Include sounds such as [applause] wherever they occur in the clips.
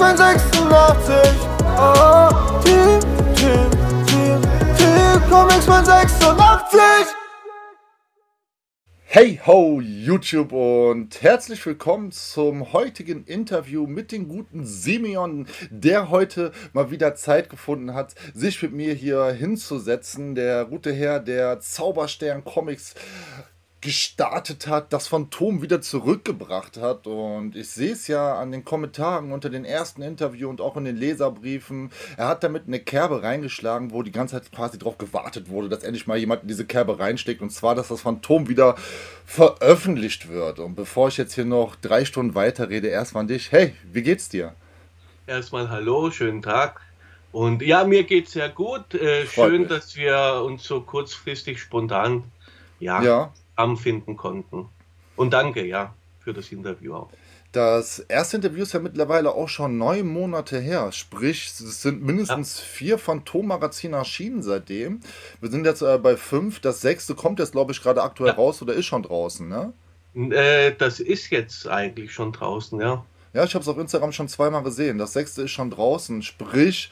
X-Men 86. Oh, Comics von 86. Hey ho YouTube und herzlich willkommen zum heutigen Interview mit dem guten Simeon, der heute mal wieder Zeit gefunden hat, sich mit mir hier hinzusetzen. Der gute Herr, der Zauberstern Comics gestartet hat, das Phantom wieder zurückgebracht hat. Und ich sehe es ja an den Kommentaren unter den ersten Interview und auch in den Leserbriefen. Er hat damit eine Kerbe reingeschlagen, wo die ganze Zeit quasi darauf gewartet wurde, dass endlich mal jemand in diese Kerbe reinsteckt. Und zwar, dass das Phantom wieder veröffentlicht wird. Und bevor ich jetzt hier noch drei Stunden weiterrede, erstmal an dich. Hey, wie geht's dir? Erstmal hallo, schönen Tag. Und ja, mir geht's sehr gut. Äh, schön, mich. dass wir uns so kurzfristig spontan ja, ja finden konnten. Und danke, ja, für das Interview auch. Das erste Interview ist ja mittlerweile auch schon neun Monate her. Sprich, es sind mindestens ja. vier Phantom-Magazine erschienen seitdem. Wir sind jetzt äh, bei fünf. Das sechste kommt jetzt, glaube ich, gerade aktuell ja. raus oder ist schon draußen, ne? Äh, das ist jetzt eigentlich schon draußen, ja. Ja, ich habe es auf Instagram schon zweimal gesehen. Das sechste ist schon draußen. Sprich,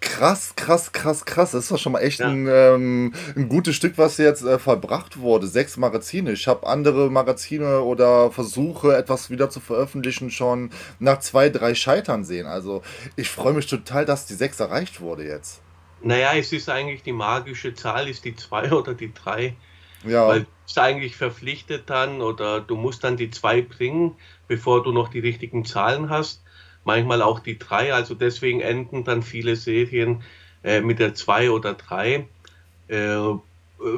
Krass, krass, krass, krass. Das ist doch schon mal echt ja. ein, ähm, ein gutes Stück, was jetzt äh, verbracht wurde. Sechs Magazine. Ich habe andere Magazine oder Versuche, etwas wieder zu veröffentlichen, schon nach zwei, drei Scheitern sehen. Also ich freue mich total, dass die sechs erreicht wurde jetzt. Naja, es ist eigentlich die magische Zahl, ist die zwei [laughs] oder die drei. Ja. Weil du bist eigentlich verpflichtet dann oder du musst dann die zwei bringen, bevor du noch die richtigen Zahlen hast manchmal auch die drei. Also deswegen enden dann viele Serien äh, mit der zwei oder drei. Äh,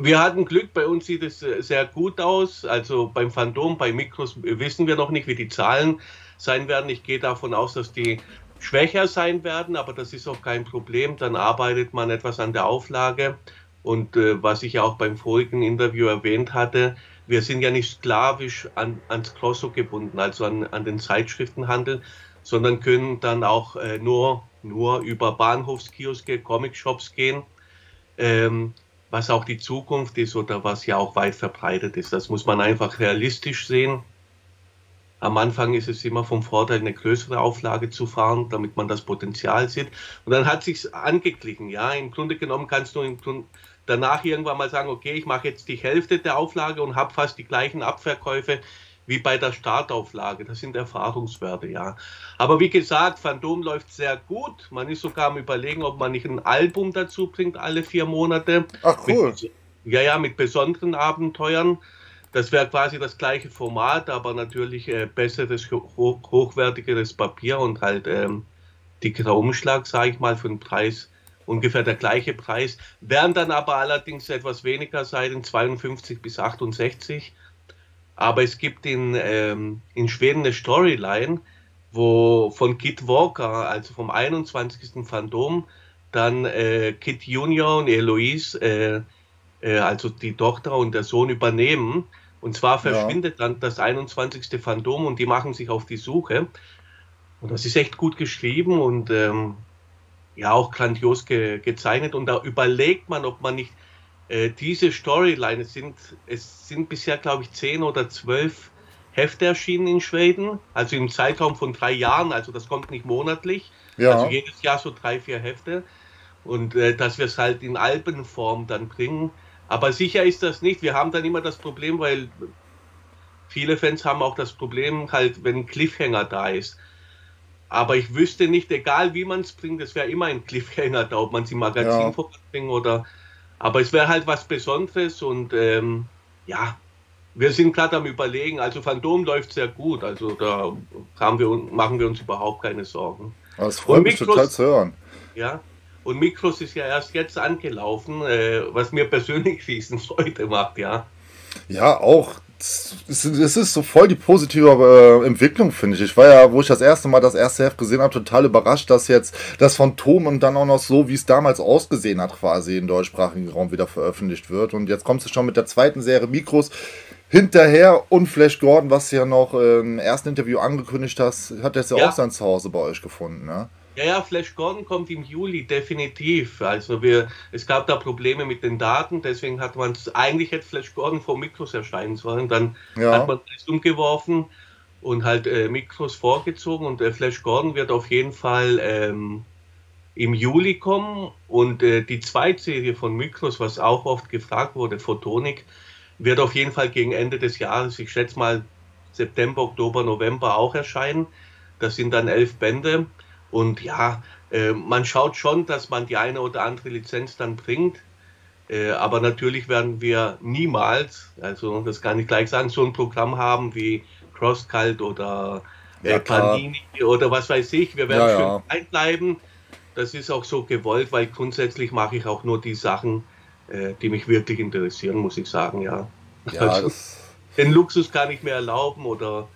wir hatten Glück, bei uns sieht es äh, sehr gut aus. Also beim Phantom, bei Mikros wissen wir noch nicht, wie die Zahlen sein werden. Ich gehe davon aus, dass die schwächer sein werden, aber das ist auch kein Problem. Dann arbeitet man etwas an der Auflage. Und äh, was ich auch beim vorigen Interview erwähnt hatte, wir sind ja nicht sklavisch an, ans Grosso gebunden, also an, an den Zeitschriftenhandel, sondern können dann auch äh, nur, nur über Bahnhofskioske, Comicshops gehen, ähm, was auch die Zukunft ist oder was ja auch weit verbreitet ist. Das muss man einfach realistisch sehen. Am Anfang ist es immer vom Vorteil, eine größere Auflage zu fahren, damit man das Potenzial sieht. Und dann hat sich angeglichen. Ja, im Grunde genommen kannst du Grunde danach irgendwann mal sagen, okay, ich mache jetzt die Hälfte der Auflage und habe fast die gleichen Abverkäufe wie bei der Startauflage. Das sind Erfahrungswerte, ja. Aber wie gesagt, Phantom läuft sehr gut. Man ist sogar am Überlegen, ob man nicht ein Album dazu bringt, alle vier Monate. Ach cool. Mit, ja, ja, mit besonderen Abenteuern. Das wäre quasi das gleiche Format, aber natürlich äh, besseres, hoch, hochwertigeres Papier und halt ähm, dickerer Umschlag, sage ich mal, für den Preis ungefähr der gleiche Preis, werden dann aber allerdings etwas weniger sein, 52 bis 68. Aber es gibt in, ähm, in Schweden eine Storyline, wo von Kid Walker, also vom 21. Phantom, dann äh, Kid Junior und Eloise, äh, äh, also die Tochter und der Sohn übernehmen. Und zwar verschwindet ja. dann das 21. Phantom und die machen sich auf die Suche. Und das ist echt gut geschrieben und ähm, ja auch grandios ge gezeichnet. Und da überlegt man, ob man nicht äh, diese Storyline, es sind, es sind bisher, glaube ich, zehn oder zwölf Hefte erschienen in Schweden, also im Zeitraum von drei Jahren, also das kommt nicht monatlich, ja. also jedes Jahr so drei, vier Hefte und äh, dass wir es halt in Albenform dann bringen. Aber sicher ist das nicht. Wir haben dann immer das Problem, weil viele Fans haben auch das Problem, halt, wenn ein Cliffhanger da ist. Aber ich wüsste nicht, egal wie man es bringt, es wäre immer ein Cliffhanger da, ob man es im Magazin ja. bringt oder aber es wäre halt was Besonderes und ähm, ja, wir sind gerade am Überlegen. Also Phantom läuft sehr gut, also da haben wir, machen wir uns überhaupt keine Sorgen. Das freut mich total zu hören. Ja, und Mikros ist ja erst jetzt angelaufen, äh, was mir persönlich [laughs] Riesenfreude macht, ja. Ja, auch es ist so voll die positive äh, Entwicklung, finde ich. Ich war ja, wo ich das erste Mal das erste Heft gesehen habe, total überrascht, dass jetzt das Phantom und dann auch noch so, wie es damals ausgesehen hat, quasi im deutschsprachigen Raum wieder veröffentlicht wird. Und jetzt kommt es schon mit der zweiten Serie Mikros hinterher und Flash Gordon, was ja noch im ersten Interview angekündigt hast, hat jetzt ja, ja. auch sein Zuhause bei euch gefunden, ne? Ja, ja, Flash Gordon kommt im Juli definitiv. Also wir, es gab da Probleme mit den Daten, deswegen hat man es, eigentlich hätte Flash Gordon vor Mikros erscheinen sollen, dann ja. hat man es umgeworfen und halt äh, Mikros vorgezogen und äh, Flash Gordon wird auf jeden Fall ähm, im Juli kommen und äh, die Zweitserie von Mikros, was auch oft gefragt wurde, Photonik, wird auf jeden Fall gegen Ende des Jahres, ich schätze mal September, Oktober, November auch erscheinen. Das sind dann elf Bände und ja, äh, man schaut schon, dass man die eine oder andere Lizenz dann bringt. Äh, aber natürlich werden wir niemals, also das kann ich gleich sagen, so ein Programm haben wie CrossCult oder äh, ja, Panini oder was weiß ich. Wir werden ja, schön ja. einbleiben. Das ist auch so gewollt, weil grundsätzlich mache ich auch nur die Sachen, äh, die mich wirklich interessieren, muss ich sagen, ja. ja also, den Luxus kann ich mir erlauben oder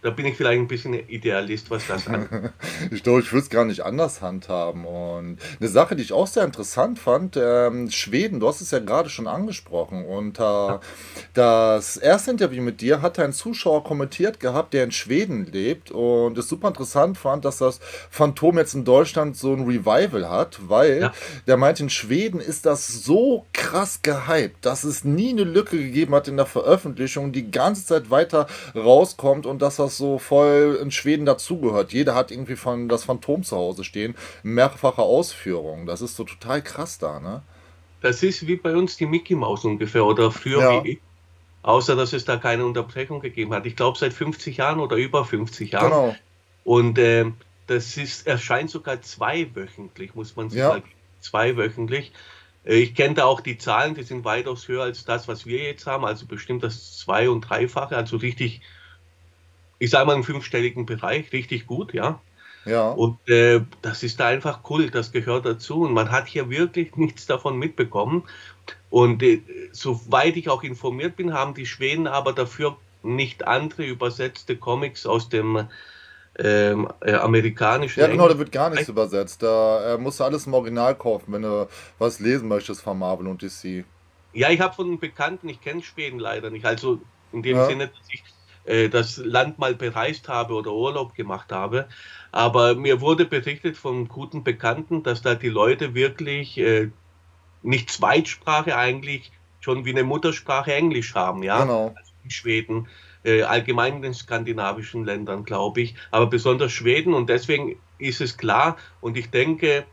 da bin ich vielleicht ein bisschen Idealist, was das angeht. [laughs] ich glaube, ich würde es gar nicht anders handhaben. Und eine Sache, die ich auch sehr interessant fand, ähm, Schweden, du hast es ja gerade schon angesprochen. Und äh, ja. das erste Interview mit dir hat ein Zuschauer kommentiert gehabt, der in Schweden lebt und es super interessant fand, dass das Phantom jetzt in Deutschland so ein Revival hat, weil ja. der meint, in Schweden ist das so krass gehypt, dass es nie eine Lücke gegeben hat in der Veröffentlichung, die ganze Zeit weiter rauskommt und dass das das so voll in Schweden dazugehört. Jeder hat irgendwie von das Phantom zu Hause stehen. Mehrfache Ausführungen. Das ist so total krass da, ne? Das ist wie bei uns die Mickey Maus ungefähr oder früher ja. wie ich. Außer dass es da keine Unterbrechung gegeben hat. Ich glaube seit 50 Jahren oder über 50 Jahren. Genau. Und äh, das ist, erscheint sogar zweiwöchentlich, muss man sagen. Ja. Zweiwöchentlich. Äh, ich kenne da auch die Zahlen, die sind weitaus höher als das, was wir jetzt haben. Also bestimmt das zwei- und dreifache, also richtig ich sage mal im fünfstelligen Bereich, richtig gut, ja. Ja. Und äh, das ist da einfach cool, das gehört dazu. Und man hat hier wirklich nichts davon mitbekommen. Und äh, soweit ich auch informiert bin, haben die Schweden aber dafür nicht andere übersetzte Comics aus dem ähm, äh, amerikanischen. Ja, genau, da wird gar nichts übersetzt. Da äh, musst du alles im Original kaufen, wenn du was lesen möchtest von Marvel und DC. Ja, ich habe von einem Bekannten, ich kenne Schweden leider nicht. Also in dem ja. Sinne, dass ich äh, das Land mal bereist habe oder Urlaub gemacht habe. Aber mir wurde berichtet von guten Bekannten, dass da die Leute wirklich äh, nicht Zweitsprache eigentlich schon wie eine Muttersprache Englisch haben, ja. Genau. Also in Schweden, äh, allgemein in den skandinavischen Ländern, glaube ich, aber besonders Schweden und deswegen ist es klar und ich denke,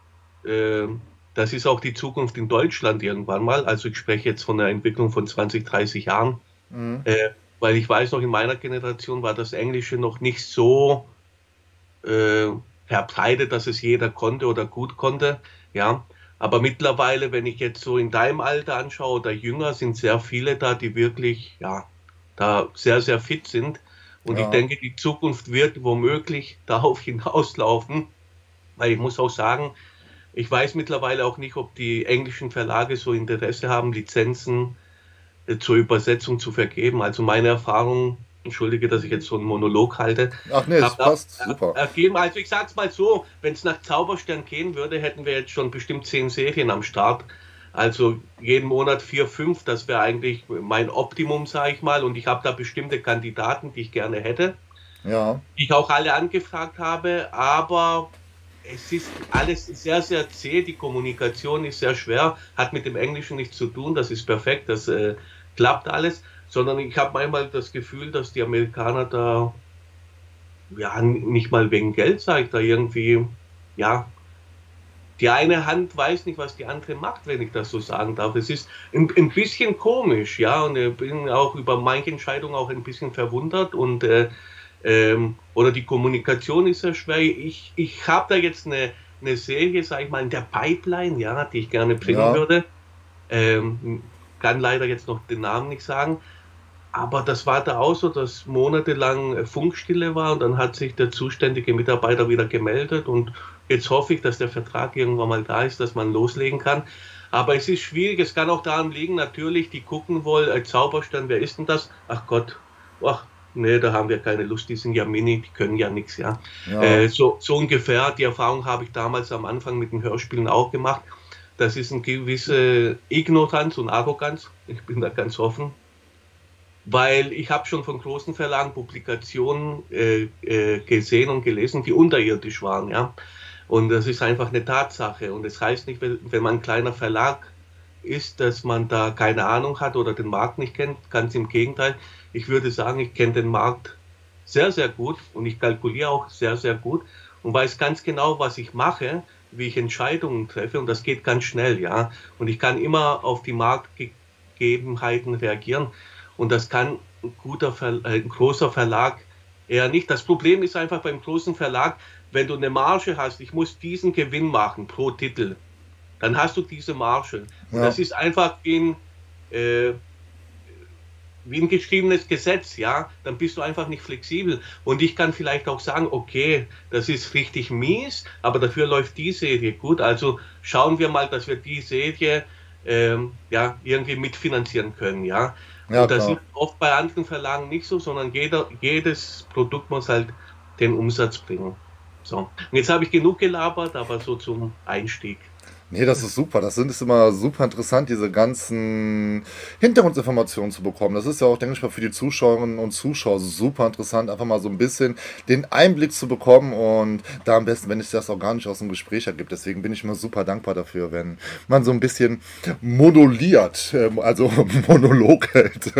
äh, das ist auch die Zukunft in Deutschland irgendwann mal. Also ich spreche jetzt von der Entwicklung von 20, 30 Jahren. Mhm. Äh, weil ich weiß noch, in meiner Generation war das Englische noch nicht so äh, verbreitet, dass es jeder konnte oder gut konnte. Ja, aber mittlerweile, wenn ich jetzt so in deinem Alter anschaue oder jünger, sind sehr viele da, die wirklich, ja, da sehr, sehr fit sind. Und ja. ich denke, die Zukunft wird womöglich [laughs] darauf hinauslaufen, weil ich muss auch sagen, ich weiß mittlerweile auch nicht, ob die englischen Verlage so Interesse haben, Lizenzen zur Übersetzung zu vergeben. Also meine Erfahrung, entschuldige, dass ich jetzt so einen Monolog halte. Ach nee, das passt super. Ergeben. Also ich sag's mal so, wenn es nach Zauberstern gehen würde, hätten wir jetzt schon bestimmt zehn Serien am Start. Also jeden Monat vier, fünf, das wäre eigentlich mein Optimum, sage ich mal. Und ich habe da bestimmte Kandidaten, die ich gerne hätte. Ja. Die ich auch alle angefragt habe, aber es ist alles sehr, sehr zäh. Die Kommunikation ist sehr schwer, hat mit dem Englischen nichts zu tun. Das ist perfekt. Das äh, klappt alles, sondern ich habe manchmal das Gefühl, dass die Amerikaner da ja nicht mal wegen Geld, sage ich da irgendwie, ja, die eine Hand weiß nicht, was die andere macht, wenn ich das so sagen darf. Es ist ein, ein bisschen komisch, ja, und ich bin auch über manche Entscheidungen auch ein bisschen verwundert und äh, ähm, oder die Kommunikation ist sehr schwer. Ich, ich habe da jetzt eine, eine Serie, sage ich mal, in der Pipeline, ja, die ich gerne bringen ja. würde. Ähm, kann leider jetzt noch den Namen nicht sagen. Aber das war da auch so, dass monatelang Funkstille war und dann hat sich der zuständige Mitarbeiter wieder gemeldet und jetzt hoffe ich, dass der Vertrag irgendwann mal da ist, dass man loslegen kann. Aber es ist schwierig, es kann auch daran liegen, natürlich, die gucken wohl, äh, Zauberstern, wer ist denn das? Ach Gott, ach, nee, da haben wir keine Lust, die sind ja mini, die können ja nichts, ja. ja. Äh, so, so ungefähr, die Erfahrung habe ich damals am Anfang mit den Hörspielen auch gemacht. Das ist eine gewisse Ignoranz und Arroganz. Ich bin da ganz offen. Weil ich habe schon von großen Verlagen Publikationen äh, äh, gesehen und gelesen, die unterirdisch waren. Ja? Und das ist einfach eine Tatsache. Und es das heißt nicht, wenn, wenn man ein kleiner Verlag ist, dass man da keine Ahnung hat oder den Markt nicht kennt. Ganz im Gegenteil. Ich würde sagen, ich kenne den Markt sehr, sehr gut und ich kalkuliere auch sehr, sehr gut und weiß ganz genau, was ich mache, wie ich Entscheidungen treffe und das geht ganz schnell, ja. Und ich kann immer auf die Marktgegebenheiten reagieren und das kann ein, guter Ver äh, ein großer Verlag eher nicht. Das Problem ist einfach beim großen Verlag, wenn du eine Marge hast, ich muss diesen Gewinn machen pro Titel, dann hast du diese Marge. Ja. Das ist einfach in äh, wie ein geschriebenes Gesetz, ja, dann bist du einfach nicht flexibel. Und ich kann vielleicht auch sagen, okay, das ist richtig mies, aber dafür läuft die Serie gut. Also schauen wir mal, dass wir die Serie ähm, ja, irgendwie mitfinanzieren können, ja. ja und das klar. ist oft bei anderen Verlagen nicht so, sondern jeder, jedes Produkt muss halt den Umsatz bringen. So. Und jetzt habe ich genug gelabert, aber so zum Einstieg. Nee, das ist super. Das sind es immer super interessant, diese ganzen Hintergrundinformationen zu bekommen. Das ist ja auch, denke ich mal, für die Zuschauerinnen und Zuschauer super interessant, einfach mal so ein bisschen den Einblick zu bekommen und da am besten, wenn es das auch gar nicht aus dem Gespräch ergibt. Deswegen bin ich immer super dankbar dafür, wenn man so ein bisschen moduliert, ähm, also [laughs] Monolog hält.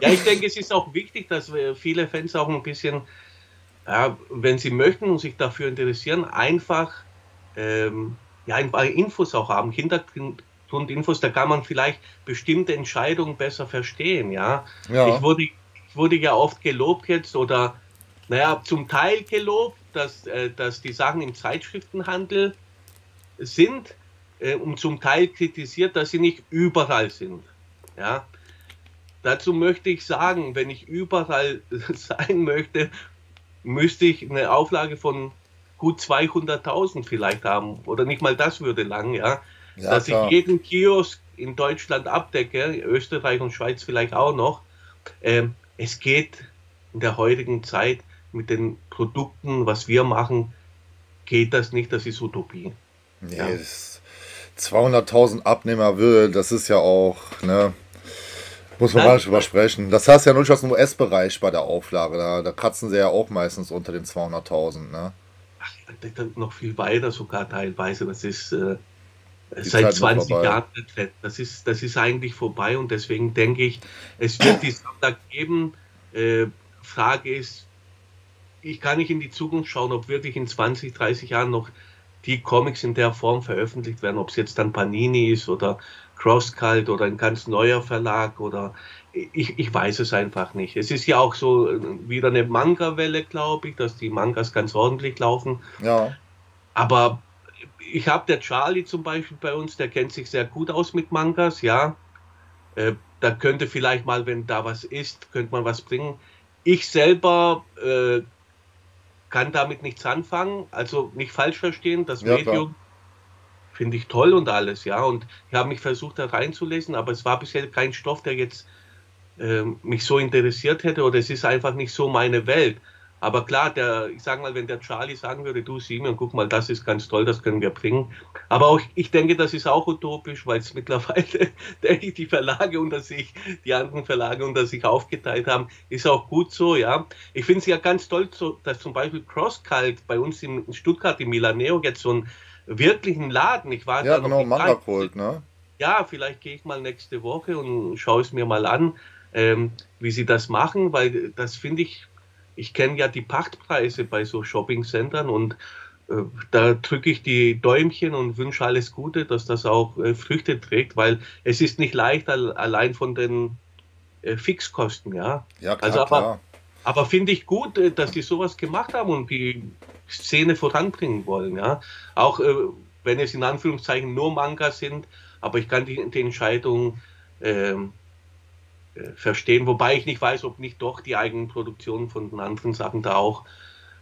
Ja, ich denke, es ist auch wichtig, dass viele Fans auch ein bisschen, wenn sie möchten und sich dafür interessieren, einfach ähm, ja, ein paar Infos auch haben, Hintergrundinfos, da kann man vielleicht bestimmte Entscheidungen besser verstehen, ja. ja. Ich, wurde, ich wurde ja oft gelobt jetzt oder, naja, zum Teil gelobt, dass, äh, dass die Sachen im Zeitschriftenhandel sind äh, und zum Teil kritisiert, dass sie nicht überall sind, ja. Dazu möchte ich sagen, wenn ich überall [laughs] sein möchte, müsste ich eine Auflage von gut 200.000 vielleicht haben oder nicht mal das würde lang, ja. ja dass klar. ich jeden Kiosk in Deutschland abdecke, Österreich und Schweiz vielleicht auch noch. Ähm, es geht in der heutigen Zeit mit den Produkten, was wir machen, geht das nicht, das ist Utopie. Nee, ja. 200.000 Abnehmer will, das ist ja auch, ne, muss man gar nicht drüber sprechen. Das heißt ja nur aus dem US-Bereich bei der Auflage, da, da kratzen sie ja auch meistens unter den 200.000, ne noch viel weiter sogar teilweise. Das ist äh, seit 20 Jahren das ist, das ist eigentlich vorbei und deswegen denke ich, es wird die Sammler geben. Äh, Frage ist, ich kann nicht in die Zukunft schauen, ob wirklich in 20, 30 Jahren noch die Comics in der Form veröffentlicht werden, ob es jetzt dann Panini ist oder Crosscult oder ein ganz neuer Verlag oder ich, ich weiß es einfach nicht. Es ist ja auch so äh, wieder eine Manga-Welle, glaube ich, dass die Mangas ganz ordentlich laufen. Ja. Aber ich habe der Charlie zum Beispiel bei uns, der kennt sich sehr gut aus mit Mangas, ja. Äh, da könnte vielleicht mal, wenn da was ist, könnte man was bringen. Ich selber äh, kann damit nichts anfangen, also nicht falsch verstehen, das ja, Medium finde ich toll und alles, ja. Und ich habe mich versucht da reinzulesen, aber es war bisher kein Stoff, der jetzt äh, mich so interessiert hätte oder es ist einfach nicht so meine Welt. Aber klar, der, ich sage mal, wenn der Charlie sagen würde, du Simon, guck mal, das ist ganz toll, das können wir bringen. Aber auch, ich denke, das ist auch utopisch, weil es [laughs] mittlerweile, denke ich, die Verlage unter sich, die anderen Verlage unter sich aufgeteilt haben, ist auch gut so, ja. Ich finde es ja ganz toll, dass zum Beispiel CrossCult bei uns in Stuttgart, im Milaneo, jetzt so einen wirklichen Laden, ich war ja, genau, Manga Kult, ne? Ja, vielleicht gehe ich mal nächste Woche und schaue es mir mal an ähm, wie sie das machen, weil das finde ich, ich kenne ja die Pachtpreise bei so Shoppingcentern und äh, da drücke ich die Däumchen und wünsche alles Gute, dass das auch äh, Früchte trägt, weil es ist nicht leicht allein von den äh, Fixkosten, ja. Ja, klar, also aber, klar. aber finde ich gut, äh, dass die sowas gemacht haben und die Szene voranbringen wollen, ja. Auch äh, wenn es in Anführungszeichen nur Manga sind, aber ich kann die, die Entscheidung ähm, äh, verstehen, wobei ich nicht weiß, ob nicht doch die eigenen Produktionen von den anderen Sachen da auch.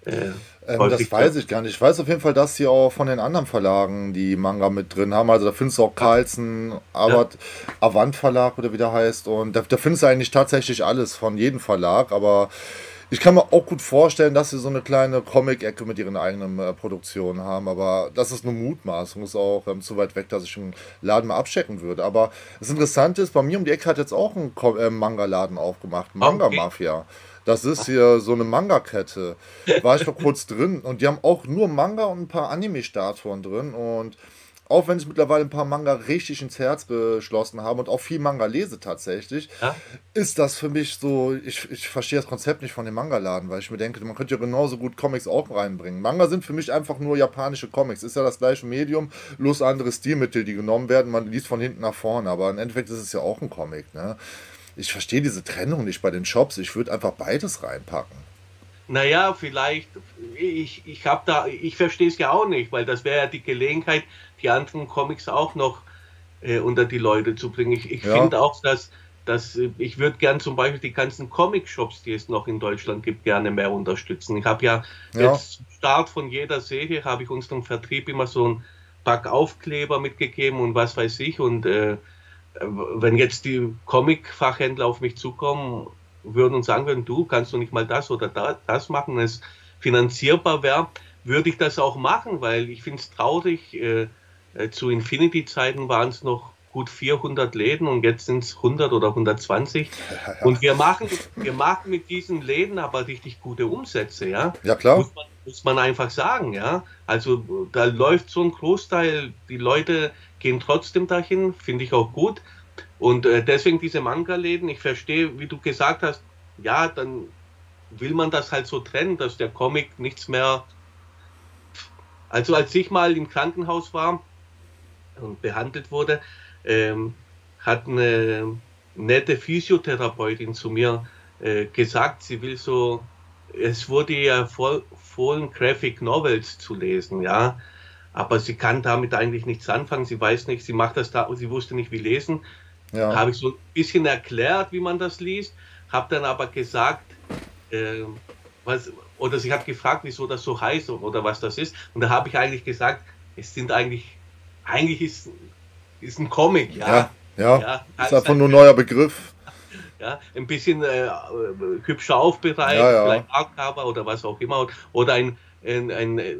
Äh, ähm, das weiß ich gar nicht. Ich weiß auf jeden Fall, dass sie auch von den anderen Verlagen die Manga mit drin haben. Also da findest du auch Carlsen, Avant, ja. Avant Verlag oder wie der heißt. Und da, da findest du eigentlich tatsächlich alles von jedem Verlag. Aber ich kann mir auch gut vorstellen, dass sie so eine kleine Comic-Ecke mit ihren eigenen äh, Produktionen haben, aber das ist nur Mutmaßung, ist auch ähm, zu weit weg, dass ich einen Laden mal abchecken würde. Aber das Interessante ist, bei mir um die Ecke hat jetzt auch ein äh, Manga-Laden aufgemacht, Manga Mafia. Das ist hier so eine Manga-Kette. War ich vor kurz drin und die haben auch nur Manga und ein paar Anime-Statuen drin und auch wenn ich mittlerweile ein paar Manga richtig ins Herz geschlossen habe und auch viel Manga lese tatsächlich, ja? ist das für mich so, ich, ich verstehe das Konzept nicht von dem Manga-Laden, weil ich mir denke, man könnte ja genauso gut Comics auch reinbringen. Manga sind für mich einfach nur japanische Comics. Ist ja das gleiche Medium, bloß andere Stilmittel, die genommen werden. Man liest von hinten nach vorne, aber im Endeffekt ist es ja auch ein Comic. Ne? Ich verstehe diese Trennung nicht bei den Shops. Ich würde einfach beides reinpacken. Naja, vielleicht, ich, ich habe da, ich verstehe es ja auch nicht, weil das wäre ja die Gelegenheit, die anderen Comics auch noch äh, unter die Leute zu bringen. Ich, ich ja. finde auch, dass, dass äh, ich würde gern zum Beispiel die ganzen Comic-Shops, die es noch in Deutschland gibt, gerne mehr unterstützen. Ich habe ja, ja, jetzt zum Start von jeder Serie, habe ich unserem Vertrieb immer so ein Pack Aufkleber mitgegeben und was weiß ich. Und äh, wenn jetzt die Comic-Fachhändler auf mich zukommen würden und sagen würden, du kannst du nicht mal das oder da, das machen, es finanzierbar wäre, würde ich das auch machen, weil ich finde es traurig. Äh, zu Infinity-Zeiten waren es noch gut 400 Läden und jetzt sind es 100 oder 120. [laughs] Und wir machen, wir machen mit diesen Läden aber richtig gute Umsätze, ja. Ja, klar. Muss man, muss man einfach sagen, ja. Also da läuft so ein Großteil, die Leute gehen trotzdem dahin, finde ich auch gut. Und äh, deswegen diese Manga-Läden, ich verstehe, wie du gesagt hast, ja, dann will man das halt so trennen, dass der Comic nichts mehr. Also als ich mal im Krankenhaus war und behandelt wurde, ähm, hat eine nette Physiotherapeutin zu mir äh, gesagt, sie will so, es wurde ja empfohlen, Graphic Novels zu lesen, ja, aber sie kann damit eigentlich nichts anfangen, sie weiß nicht, sie macht das da, sie wusste nicht, wie lesen ja. Habe ich so ein bisschen erklärt, wie man das liest, habe dann aber gesagt, äh, was, oder sie hat gefragt, wieso das so heißt oder was das ist. Und da habe ich eigentlich gesagt, es sind eigentlich, eigentlich ist, ist ein Comic, ja. Ja, ja. ja ist einfach nur ein neuer Begriff. [laughs] Ja, ein bisschen äh, hübscher aufbereitet, ja, ja. vielleicht Hardcover oder was auch immer. Oder ein, ein, ein äh,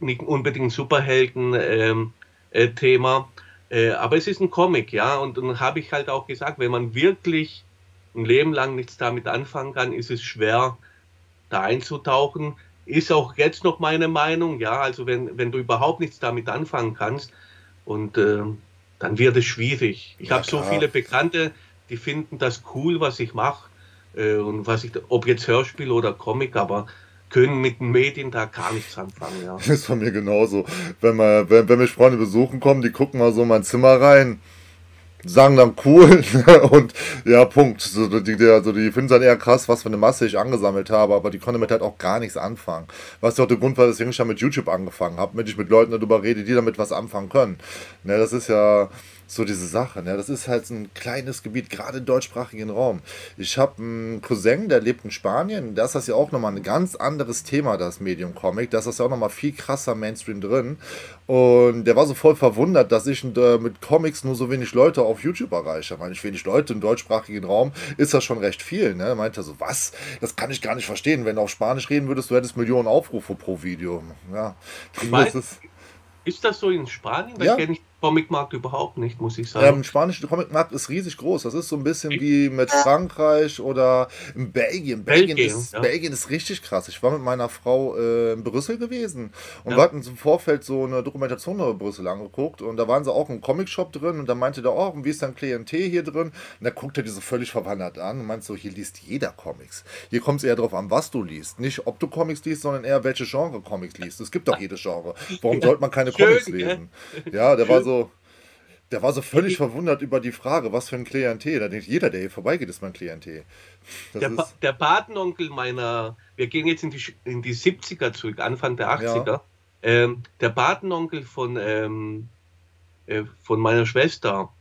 nicht unbedingt Superhelden-Thema. Ähm, äh, äh, aber es ist ein Comic, ja, und dann habe ich halt auch gesagt, wenn man wirklich ein Leben lang nichts damit anfangen kann, ist es schwer, da einzutauchen. Ist auch jetzt noch meine Meinung, ja, also wenn, wenn du überhaupt nichts damit anfangen kannst, und äh, dann wird es schwierig. Ich ja, habe so viele Bekannte, die finden das cool, was ich mache, äh, und was ich, ob jetzt Hörspiel oder Comic, aber können mit den Medien da gar nichts anfangen. Ja. [laughs] Das ist von mir genauso. Wenn, man, wenn, wenn mich Freunde besuchen kommen, die gucken mal so in mein Zimmer rein, sagen dann cool [laughs] und ja, Punkt. So, die, also die finden dann eher krass, was für eine Masse ich angesammelt habe, aber die konnten damit halt auch gar nichts anfangen. Was ja auch der Grund war, dass ich schon mit YouTube angefangen habe, damit ich mit Leuten darüber rede, die damit was anfangen können. Ne, das ist ja so diese Sache. Ne? Das ist halt ein kleines Gebiet, gerade im deutschsprachigen Raum. Ich habe einen Cousin, der lebt in Spanien. Da ist das ja auch nochmal ein ganz anderes Thema, das Medium Comic. Da ist das ja auch nochmal viel krasser Mainstream drin. Und der war so voll verwundert, dass ich äh, mit Comics nur so wenig Leute auf YouTube erreiche. Meine ich, wenig Leute im deutschsprachigen Raum ist das schon recht viel. Ne? Er meinte so, was? Das kann ich gar nicht verstehen. Wenn du auf Spanisch reden würdest, du hättest Millionen Aufrufe pro Video. Ja, das ist, ist das so in Spanien? Weil ja. ich Comicmarkt überhaupt nicht, muss ich sagen. Ja, Im spanischen Comicmarkt ist riesig groß. Das ist so ein bisschen wie mit Frankreich oder in Belgien. Belgien, Belgien ist, ja. Belgien ist richtig krass. Ich war mit meiner Frau äh, in Brüssel gewesen und ja. wir hatten im Vorfeld so eine Dokumentation über Brüssel angeguckt und da waren sie auch im Comicshop drin und da meinte der, oh, wie ist dein Klientel hier drin? Und da guckt er die so völlig verwandert an und meint so, hier liest jeder Comics. Hier kommt es eher darauf an, was du liest. Nicht, ob du Comics liest, sondern eher, welche Genre Comics liest. Es gibt doch [laughs] jedes Genre. Warum sollte man keine Schön, Comics lesen? Ja, der war so [laughs] so, der war so völlig verwundert über die Frage, was für ein Klientel. Da denkt jeder, der hier vorbeigeht, ist mein Klientel. Der, ist der, Patenonkel meiner, wir gehen jetzt in die, in die 70er zurück, Anfang der 80er. Ja. Ähm, der Patenonkel von, ähm, äh, von meiner Schwester,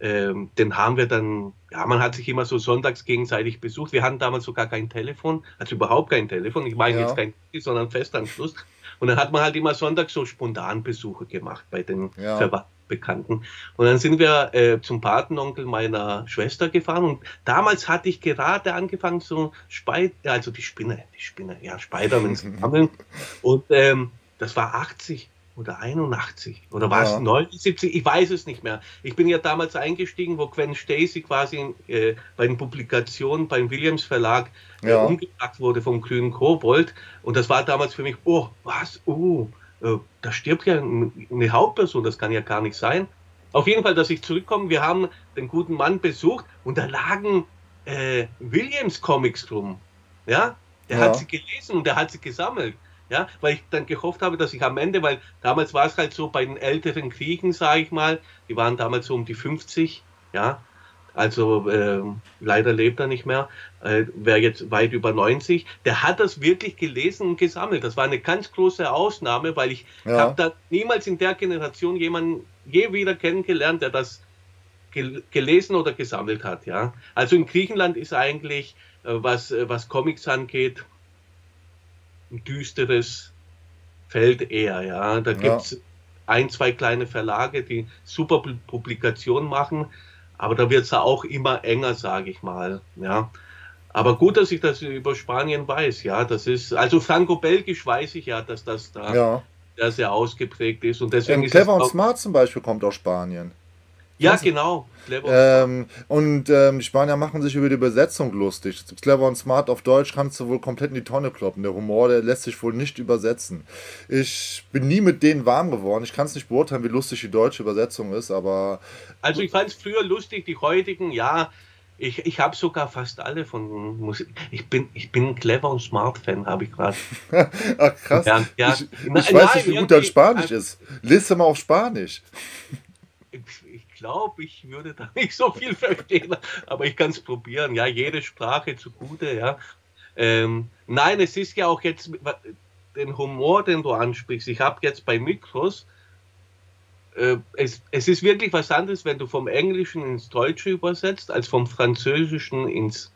ähm, den haben wir dann, ja, man hat sich immer so sonntags gegenseitig besucht. Wir hatten damals sogar kein Telefon, also überhaupt kein Telefon. Ich meine ja. jetzt kein, sondern Festanschluss. Und dann hat man halt immer sonntags so Spontanbesuche gemacht bei den ja. Verwandten. Bekannten. Und dann sind wir äh, zum Patenonkel meiner Schwester gefahren und damals hatte ich gerade angefangen so Speit, also die Spinne, die Spinne, ja, Spider-Man sammeln. [laughs] Und ähm, das war 80 oder 81 oder war ja. es 79? Ich weiß es nicht mehr. Ich bin ja damals eingestiegen, wo Gwen Stacy quasi äh, bei den Publikationen beim Williams Verlag äh, ja. umgebracht wurde vom grünen Kobold. Und das war damals für mich, oh, was, oh, äh, da stirbt ja eine Hauptperson, das kann ja gar nicht sein. Auf jeden Fall, dass ich zurückkomme, wir haben den guten Mann besucht und da lagen äh, Williams Comics rum. Ja, der ja. hat sie gelesen und der hat sie gesammelt. Ja, weil ich dann gehofft habe, dass ich am Ende, weil damals war es halt so bei den älteren Griechen, sage ich mal, die waren damals so um die 50, ja, also äh, leider lebt er nicht mehr, äh, wäre jetzt weit über 90, der hat das wirklich gelesen und gesammelt. Das war eine ganz große Ausnahme, weil ich ja. habe da niemals in der Generation jemanden je wieder kennengelernt, der das gel gelesen oder gesammelt hat. Ja? Also in Griechenland ist eigentlich, äh, was, äh, was Comics angeht, ein düsteres Feld eher. Ja? Da gibt es ein, zwei kleine Verlage, die super Publikationen machen, aber da wird es auch immer enger, sage ich mal. Ja? Aber gut, dass ich das über Spanien weiß. Ja, das ist, also Franco-Belgisch weiß ich ja, dass das da ja. sehr, sehr ausgeprägt ist. Und deswegen ähm, Clever und Smart zum Beispiel kommt aus Spanien. Ja, genau. Ähm, und ähm, die Spanier machen sich über die Übersetzung lustig. Clever und Smart auf Deutsch kannst du wohl komplett in die Tonne kloppen. Der Humor, der lässt sich wohl nicht übersetzen. Ich bin nie mit denen warm geworden. Ich kann es nicht beurteilen, wie lustig die deutsche Übersetzung ist, aber. Also ich fand es früher lustig, die heutigen, ja. Ich, ich habe sogar fast alle von Musik. Ich bin, ich bin ein clever und smart Fan, habe ich gerade. [laughs] Ach krass. Ja, ja. Ich, ich weiß Nein, nicht, wie gut dein Spanisch ist. Lese mal auf Spanisch glaube, ich würde da [laughs] nicht so viel verstehen, aber ich kann es probieren. Ja, jede Sprache zugute, ja. Ähm, nein, es ist ja auch jetzt den Humor, den du ansprichst. Ich habe jetzt bei Mikros, äh, es, es ist wirklich was anderes, wenn du vom Englischen ins Deutsche übersetzt, als vom Französischen ins,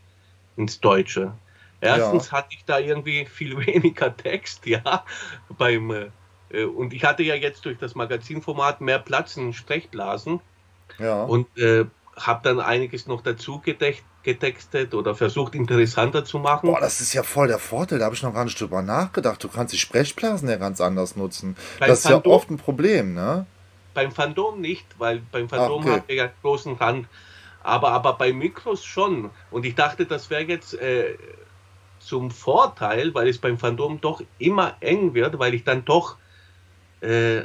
ins Deutsche. Erstens ja. hatte ich da irgendwie viel [laughs] weniger Text, ja, beim äh, und ich hatte ja jetzt durch das Magazinformat mehr Platz in Sprechblasen. Ja. Und äh, habe dann einiges noch dazu gedecht, getextet oder versucht interessanter zu machen. Boah, das ist ja voll der Vorteil, da habe ich noch gar nicht drüber nachgedacht. Du kannst die Sprechblasen ja ganz anders nutzen. Beim das ist Phantom, ja oft ein Problem, ne? Beim Phantom nicht, weil beim Phantom ah, okay. hat er ja einen großen Rand. Aber, aber bei Mikros schon. Und ich dachte, das wäre jetzt äh, zum Vorteil, weil es beim Phantom doch immer eng wird, weil ich dann doch äh,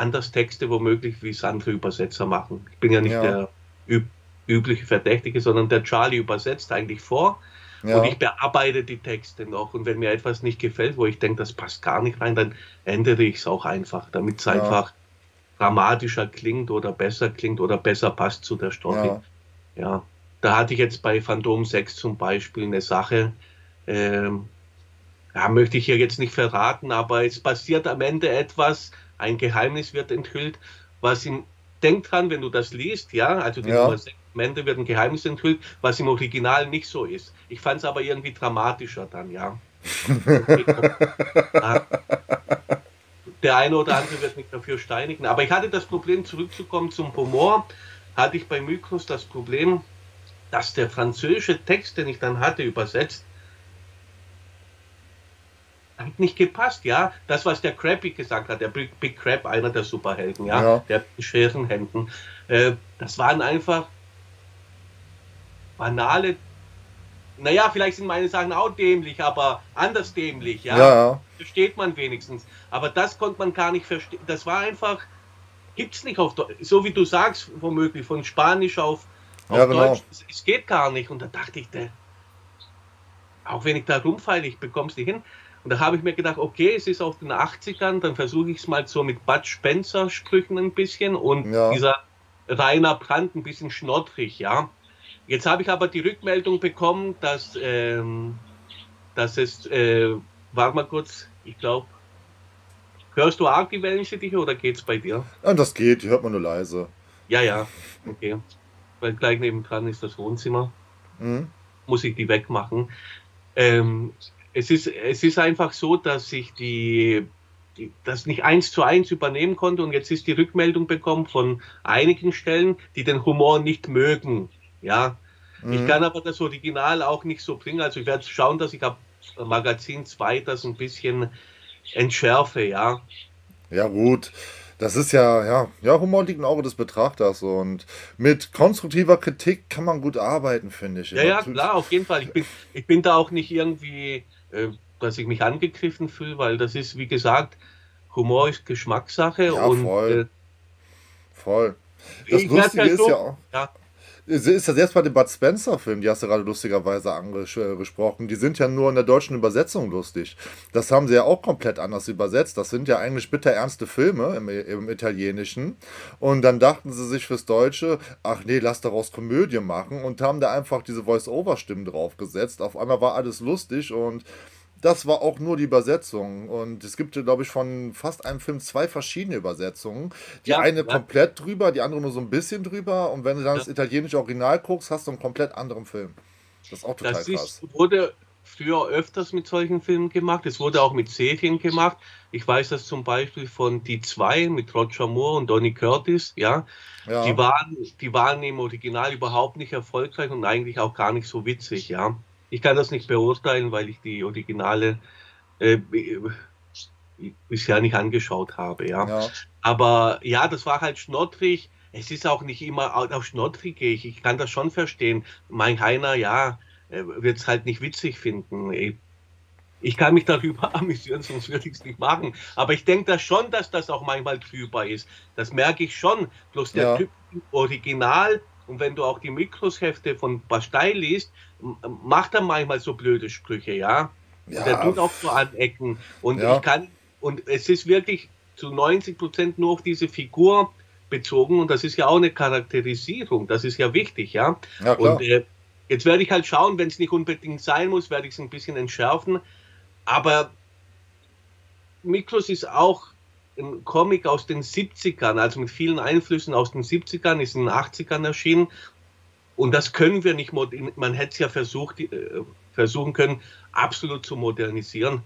anders Texte womöglich, wie es andere Übersetzer machen. Ich bin ja nicht ja. der üb übliche Verdächtige, sondern der Charlie übersetzt eigentlich vor ja. und ich bearbeite die Texte noch. Und wenn mir etwas nicht gefällt, wo ich denke, das passt gar nicht rein, dann ändere ich es auch einfach, damit es ja. einfach dramatischer klingt oder besser klingt oder besser passt zu der Story. Ja. Da hatte ich jetzt bei Phantom 6 zum Beispiel eine Sache, ähm, ja, möchte ich hier jetzt nicht verraten, aber es passiert am Ende etwas, ein Geheimnis wird enthüllt, was im, denk dran, wenn du das liest, ja, also die ja. Nummer 6, am Ende wird ein Geheimnis enthüllt, was im Original nicht so ist. Ich fand es aber irgendwie dramatischer dann, [laughs] ja. Der eine oder andere wird mich dafür steinigen. Aber ich hatte das Problem, zurückzukommen zum Humor, hatte ich bei Mykros das Problem, dass der französische Text, den ich dann hatte, übersetzt, hat nicht gepasst, ja. Das, was der Krabby gesagt hat, der Big, Big Crab, einer der Superhelden, ja, ja. der schweren Händen, äh, das waren einfach banale, naja, vielleicht sind meine Sachen auch dämlich, aber anders dämlich, ja. ja. Versteht man wenigstens. Aber das konnte man gar nicht verstehen. Das war einfach, gibt es nicht auf Deutsch, so wie du sagst, womöglich von Spanisch auf, auf ja, genau. Deutsch. Es, es, geht gar nicht. Und da dachte ich, der, auch wenn ich da rumfeile, ich bekomme es nicht hin. Und da habe ich mir gedacht, okay, es ist auf den 80ern, dann versuche ich es mal so mit Bud Spencer Sprüchen ein bisschen und ja. dieser Rainer Brandt ein bisschen schnottrig, ja. Jetzt habe ich aber die Rückmeldung bekommen, dass, ähm, dass es, äh, warte mal kurz, ich glaube, hörst du arg die Wellenschittiche oder geht es bei dir? Ja, das geht, die hört man nur leise. Ja, ja, okay. Weil gleich nebendran ist das Wohnzimmer. Mhm. Muss ich die wegmachen. Ähm, es ist, es ist einfach so, dass ich die, die, das nicht eins zu eins übernehmen konnte und jetzt ist die Rückmeldung bekommen von einigen Stellen, die den Humor nicht mögen. Ja, mhm. ich kann aber das Original auch nicht so bringen. Also ich werde schauen, dass ich ab Magazin 2 das ein bisschen entschärfe, ja. Ja, gut. Das ist ja, ja, ja, Humor liegt im Auge des Betrachters und mit konstruktiver Kritik kann man gut arbeiten, finde ich. Ja, ja, klar, auf jeden Fall. Ich bin, ich bin da auch nicht irgendwie dass ich mich angegriffen fühle, weil das ist, wie gesagt, Humor ist Geschmackssache Ja, und voll. äh, Voll. Das Lustige ja ist so- ja auch. ja, ist ja selbst bei dem Bud Spencer-Film, die hast du gerade lustigerweise angesprochen, die sind ja nur in der deutschen Übersetzung lustig. Das haben sie ja auch komplett anders übersetzt. Das sind ja eigentlich bitterernste Filme im, im Italienischen. Und dann dachten sie sich fürs Deutsche, ach nee, lass daraus Komödie machen und haben da einfach diese Voice-Over-Stimmen draufgesetzt. Auf einmal war alles lustig und das war auch nur die Übersetzung. Und es gibt, glaube ich, von fast einem Film zwei verschiedene Übersetzungen. Die Ja, eine ja. komplett drüber, die andere nur so ein bisschen drüber. Und wenn du dann Ja. das italienische Original guckst, hast du einen komplett anderen Film. Das ist auch total das krass. ist, wurde früher öfters mit solchen Filmen gemacht. Es wurde auch mit Serien gemacht. Ich weiß das zum Beispiel von Die Zwei mit Roger Moore und Donny Curtis. Ja, Ja. die waren, die waren im Original überhaupt nicht erfolgreich und eigentlich auch gar nicht so witzig. Ja, ich kann das nicht beurteilen, weil ich die Originale äh, bisher nicht angeschaut habe. Ja. ja. Aber ja, das war halt schnottrig. Es ist auch nicht immer au- auf schnottrig gehe ich. Ich kann das schon verstehen. Mein Heiner, ja, wird es halt nicht witzig finden. Ich, ich kann mich darüber [laughs] amüsieren, sonst würde ich es nicht machen. Aber ich denke da schon, dass das auch manchmal drüber ist. Das merke ich schon. Bloß der Ja. Typ im Original und wenn du auch die Mikroshefte von Bastei liest, macht er manchmal so blöde Sprüche, ja. Ja. Der tut auch so anecken. Und Ja. ich kann, und es ist wirklich zu 90 Prozent nur auf diese Figur bezogen und das ist ja auch eine Charakterisierung. Das ist ja wichtig, ja. Ja. Und äh, jetzt werde ich halt schauen, wenn es nicht unbedingt sein muss, werde ich es ein bisschen entschärfen. Aber Mikros ist auch ein Comic aus den 70ern, also mit vielen Einflüssen aus den 70ern, ist in den 80ern erschienen. Und das können wir nicht, man hätte es ja versucht, äh, versuchen können, absolut zu modernisieren.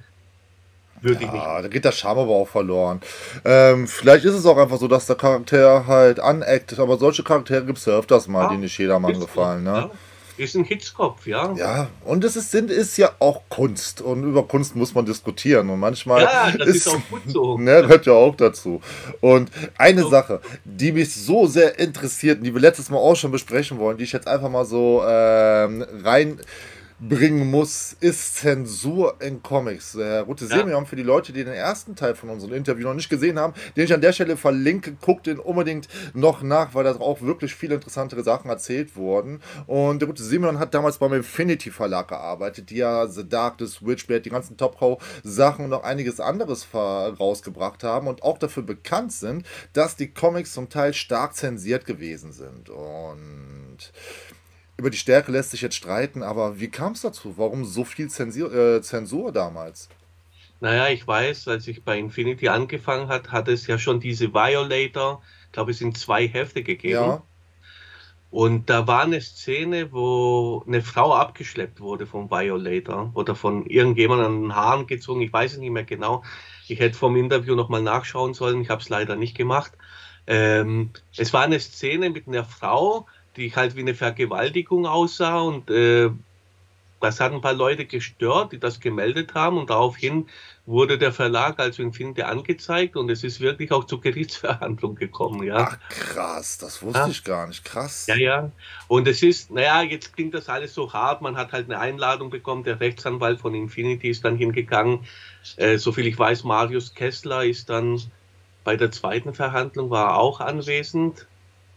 Würde ich nicht. Ja, da geht der Charme aber auch verloren. Ähm, vielleicht ist es auch einfach so, dass der Charakter halt aneckt, aber solche Charaktere gibt es ja öfters mal, Ja, die nicht jedermann gefallen, ne? ja, Ist ein Hitzkopf, ja. Ja, und es ist, sind, ist ja auch Kunst. Und über Kunst muss man diskutieren. Und manchmal. Ja, das ist auch gut so. [laughs] Ne, gehört ja auch dazu. Und eine So. Sache, die mich so sehr interessiert und die wir letztes Mal auch schon besprechen wollen, die ich jetzt einfach mal so ähm, reinbringen muss, ist Zensur in Comics. Herr Rute Ja. Für die Leute, die den ersten Teil von unserem Interview noch nicht gesehen haben, den ich an der Stelle verlinke, guckt den unbedingt noch nach, weil da auch wirklich viele interessantere Sachen erzählt wurden. Und der Rute Semyon hat damals beim Infinity Verlag gearbeitet, die ja The Dark, The Switchblade, die ganzen Top Cow Sachen und noch einiges anderes rausgebracht haben und auch dafür bekannt sind, dass die Comics zum Teil stark zensiert gewesen sind. Und über die Stärke lässt sich jetzt streiten, aber wie kam es dazu? Warum so viel Zensur, äh, Zensur damals? Naja, ich weiß, als ich bei Infinity angefangen hat, hat es ja schon diese Violator, ich glaube, es sind zwei Hefte gegeben. Ja, Und da war eine Szene, wo eine Frau abgeschleppt wurde vom Violator oder von irgendjemandem an den Haaren gezogen. Ich weiß es nicht mehr genau. Ich hätte vom Interview nochmal nachschauen sollen. Ich habe es leider nicht gemacht. Ähm, es war eine Szene mit einer Frau, die halt wie eine Vergewaltigung aussah und äh, das hat ein paar Leute gestört, die das gemeldet haben und daraufhin wurde der Verlag also Infinity angezeigt und es ist wirklich auch zur Gerichtsverhandlung gekommen, ja. ach krass, das wusste Ja. ich gar nicht. Krass. Ja, ja. Und es ist, naja, jetzt klingt das alles so hart. Man hat halt eine Einladung bekommen. Der Rechtsanwalt von Infinity ist dann hingegangen. Äh, soviel ich weiß, Marius Kessler ist dann bei der zweiten Verhandlung, war auch anwesend.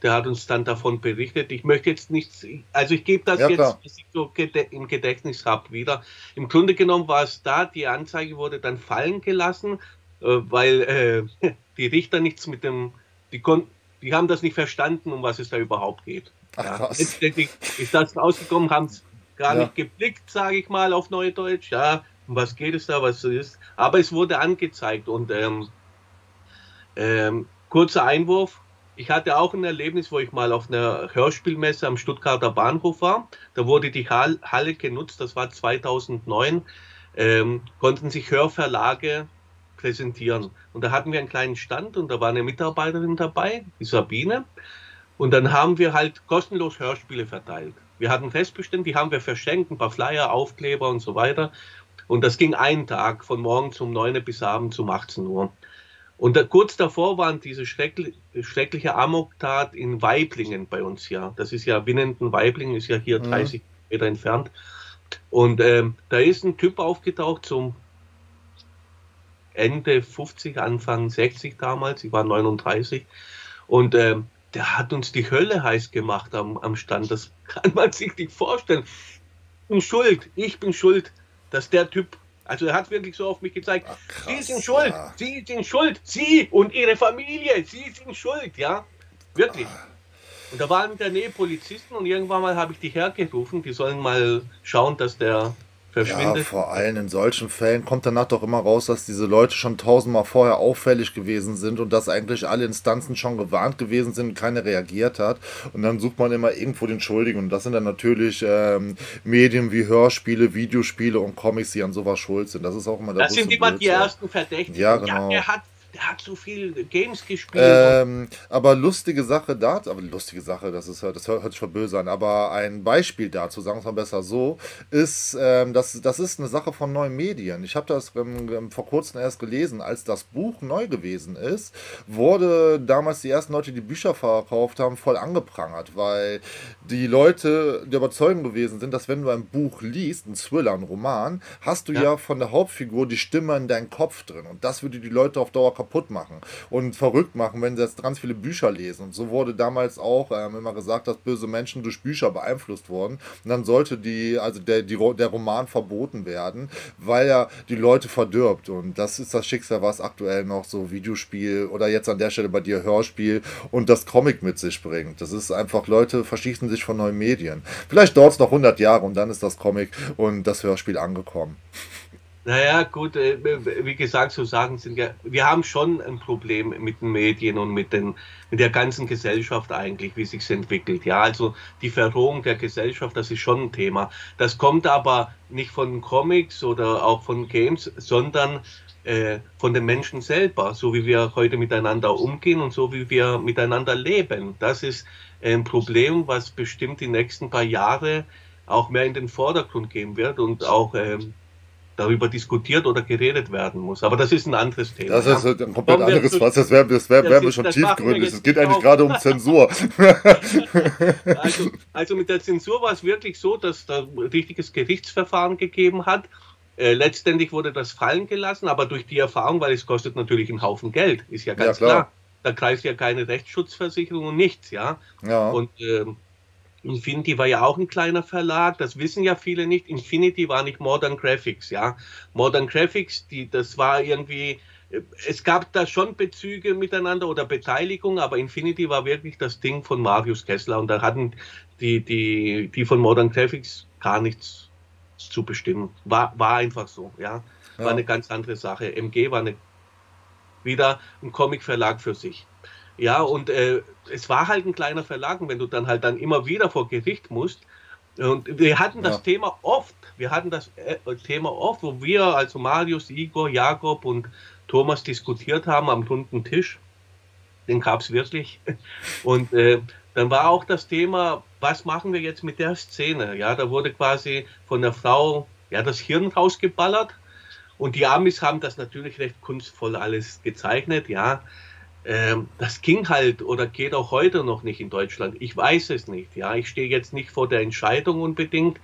Der hat uns dann davon berichtet. Ich möchte jetzt nichts, also ich gebe das Ja, jetzt, was ich so im Gedächtnis habe, wieder. Im Grunde genommen war es da, die Anzeige wurde dann fallen gelassen, äh, weil äh, [laughs] die Richter nichts mit dem, die konnten, die haben das nicht verstanden, um was es da überhaupt geht. Ach, Ja, letztendlich ist das rausgekommen, haben es gar Ja. nicht geblickt, sage ich mal, auf Neudeutsch. Ja, um was geht es da, was ist. Aber es wurde angezeigt und ähm, ähm, kurzer Einwurf. Ich hatte auch ein Erlebnis, wo ich mal auf einer Hörspielmesse am Stuttgarter Bahnhof war. Da wurde die Hall- Halle genutzt, das war 2009, ähm, konnten sich Hörverlage präsentieren. Und da hatten wir einen kleinen Stand und da war eine Mitarbeiterin dabei, die Sabine. Und dann haben wir halt kostenlos Hörspiele verteilt. Wir hatten Festbestände, die haben wir verschenkt, ein paar Flyer, Aufkleber und so weiter. Und das ging einen Tag, von morgen um 9 bis abends um 18 Uhr. Und da, kurz davor waren diese schreckli schreckliche Amoktat in Weiblingen bei uns ja. Das ist ja Winnenden Weiblingen, ist ja hier Mhm. 30 Meter entfernt. Und ähm, da ist ein Typ aufgetaucht zum Ende 50, Anfang 60 damals, ich war 39. Und äh, der hat uns die Hölle heiß gemacht am, am Stand. Das [laughs] kann man sich nicht vorstellen. Ich bin schuld, ich bin schuld, dass der Typ, also er hat wirklich so auf mich gezeigt, Ach, krass, Sie sind schuld, ja. Sie sind schuld, Sie und Ihre Familie, Sie sind schuld, ja, wirklich. Und da waren mit der Nähe Polizisten und irgendwann mal habe ich die hergerufen, die sollen mal schauen, dass der verschwindet. Ja, vor allem in solchen Fällen kommt danach doch immer raus, dass diese Leute schon tausendmal vorher auffällig gewesen sind und dass eigentlich alle Instanzen schon gewarnt gewesen sind und keiner reagiert hat. Und dann sucht man immer irgendwo den Schuldigen. Und das sind dann natürlich ähm, Medien wie Hörspiele, Videospiele und Comics, die an sowas schuld sind. Das ist auch immer der Das sind immer die ersten Verdächtigen. Ja, genau. Ja, er hat der hat so viel Games gespielt. Ähm, aber lustige Sache da, aber lustige Sache, das ist das hört, hört sich böse an, aber ein Beispiel dazu, sagen wir es mal besser so, ist, ähm, das, das ist eine Sache von neuen Medien. Ich habe das ähm, ähm, vor kurzem erst gelesen, als das Buch neu gewesen ist, wurde damals die ersten Leute, die Bücher verkauft haben, voll angeprangert, weil die Leute der Überzeugung gewesen sind, dass wenn du ein Buch liest, ein Thriller, ein Roman, hast du ja, ja von der Hauptfigur die Stimme in deinem Kopf drin und das würde die Leute auf Dauer kaputt kaputt machen und verrückt machen, wenn sie jetzt ganz viele Bücher lesen. Und so wurde damals auch ähm, immer gesagt, dass böse Menschen durch Bücher beeinflusst wurden. Und dann sollte die, also der, die, der Roman verboten werden, weil er die Leute verdirbt. Und das ist das Schicksal, was aktuell noch so Videospiel oder jetzt an der Stelle bei dir Hörspiel und das Comic mit sich bringt. Das ist einfach, Leute verschießen sich von neuen Medien. Vielleicht dauert es noch 100 Jahre und dann ist das Comic und das Hörspiel angekommen. Naja, gut, äh, wie gesagt, so Sachen sind ja, wir haben schon ein Problem mit den Medien und mit, den, mit der ganzen Gesellschaft eigentlich, wie sich entwickelt. Ja, also die Verrohung der Gesellschaft, das ist schon ein Thema. Das kommt aber nicht von Comics oder auch von Games, sondern äh, von den Menschen selber, so wie wir heute miteinander umgehen und so wie wir miteinander leben. Das ist ein Problem, was bestimmt die nächsten paar Jahre auch mehr in den Vordergrund gehen wird und auch ähm, darüber diskutiert oder geredet werden muss. Aber das ist ein anderes Thema. Das ist ein komplett anderes Fass. Das wäre das wär, wär schon tiefgründig. Es geht eigentlich gerade um Zensur. also, also mit der Zensur war es wirklich so, dass da ein richtiges Gerichtsverfahren gegeben hat. Äh, letztendlich wurde das fallen gelassen, aber durch die Erfahrung, weil es kostet natürlich einen Haufen Geld, ist ja ganz ja, klar. klar. Da greift ja keine Rechtsschutzversicherung und nichts, ja. ja. Und ähm, Infinity war ja auch ein kleiner Verlag, das wissen ja viele nicht. Infinity war nicht Modern Graphics, ja. Modern Graphics, die, das war irgendwie, äh, es gab da schon Bezüge miteinander oder Beteiligung, aber Infinity war wirklich das Ding von Marius Kessler und da hatten die, die, die von Modern Graphics gar nichts zu bestimmen. War, war einfach so, ja. War ja. eine ganz andere Sache. MG war eine, wieder ein Comic-Verlag für sich. Ja, und äh, es war halt ein kleiner Verlag, und wenn du dann halt dann immer wieder vor Gericht musst. Und wir hatten das ja. Thema oft, wir hatten das äh, Thema oft, wo wir, also Marius, Igor, Jakob und Thomas diskutiert haben am runden Tisch. Den gab es wirklich. [laughs] Und äh, dann war auch das Thema, was machen wir jetzt mit der Szene? Ja, da wurde quasi von der Frau ja, das Hirn rausgeballert. Und die Amis haben das natürlich recht kunstvoll alles gezeichnet, ja. Ähm, das ging halt oder geht auch heute noch nicht in Deutschland. Ich weiß es nicht. Ja, ich stehe jetzt nicht vor der Entscheidung unbedingt,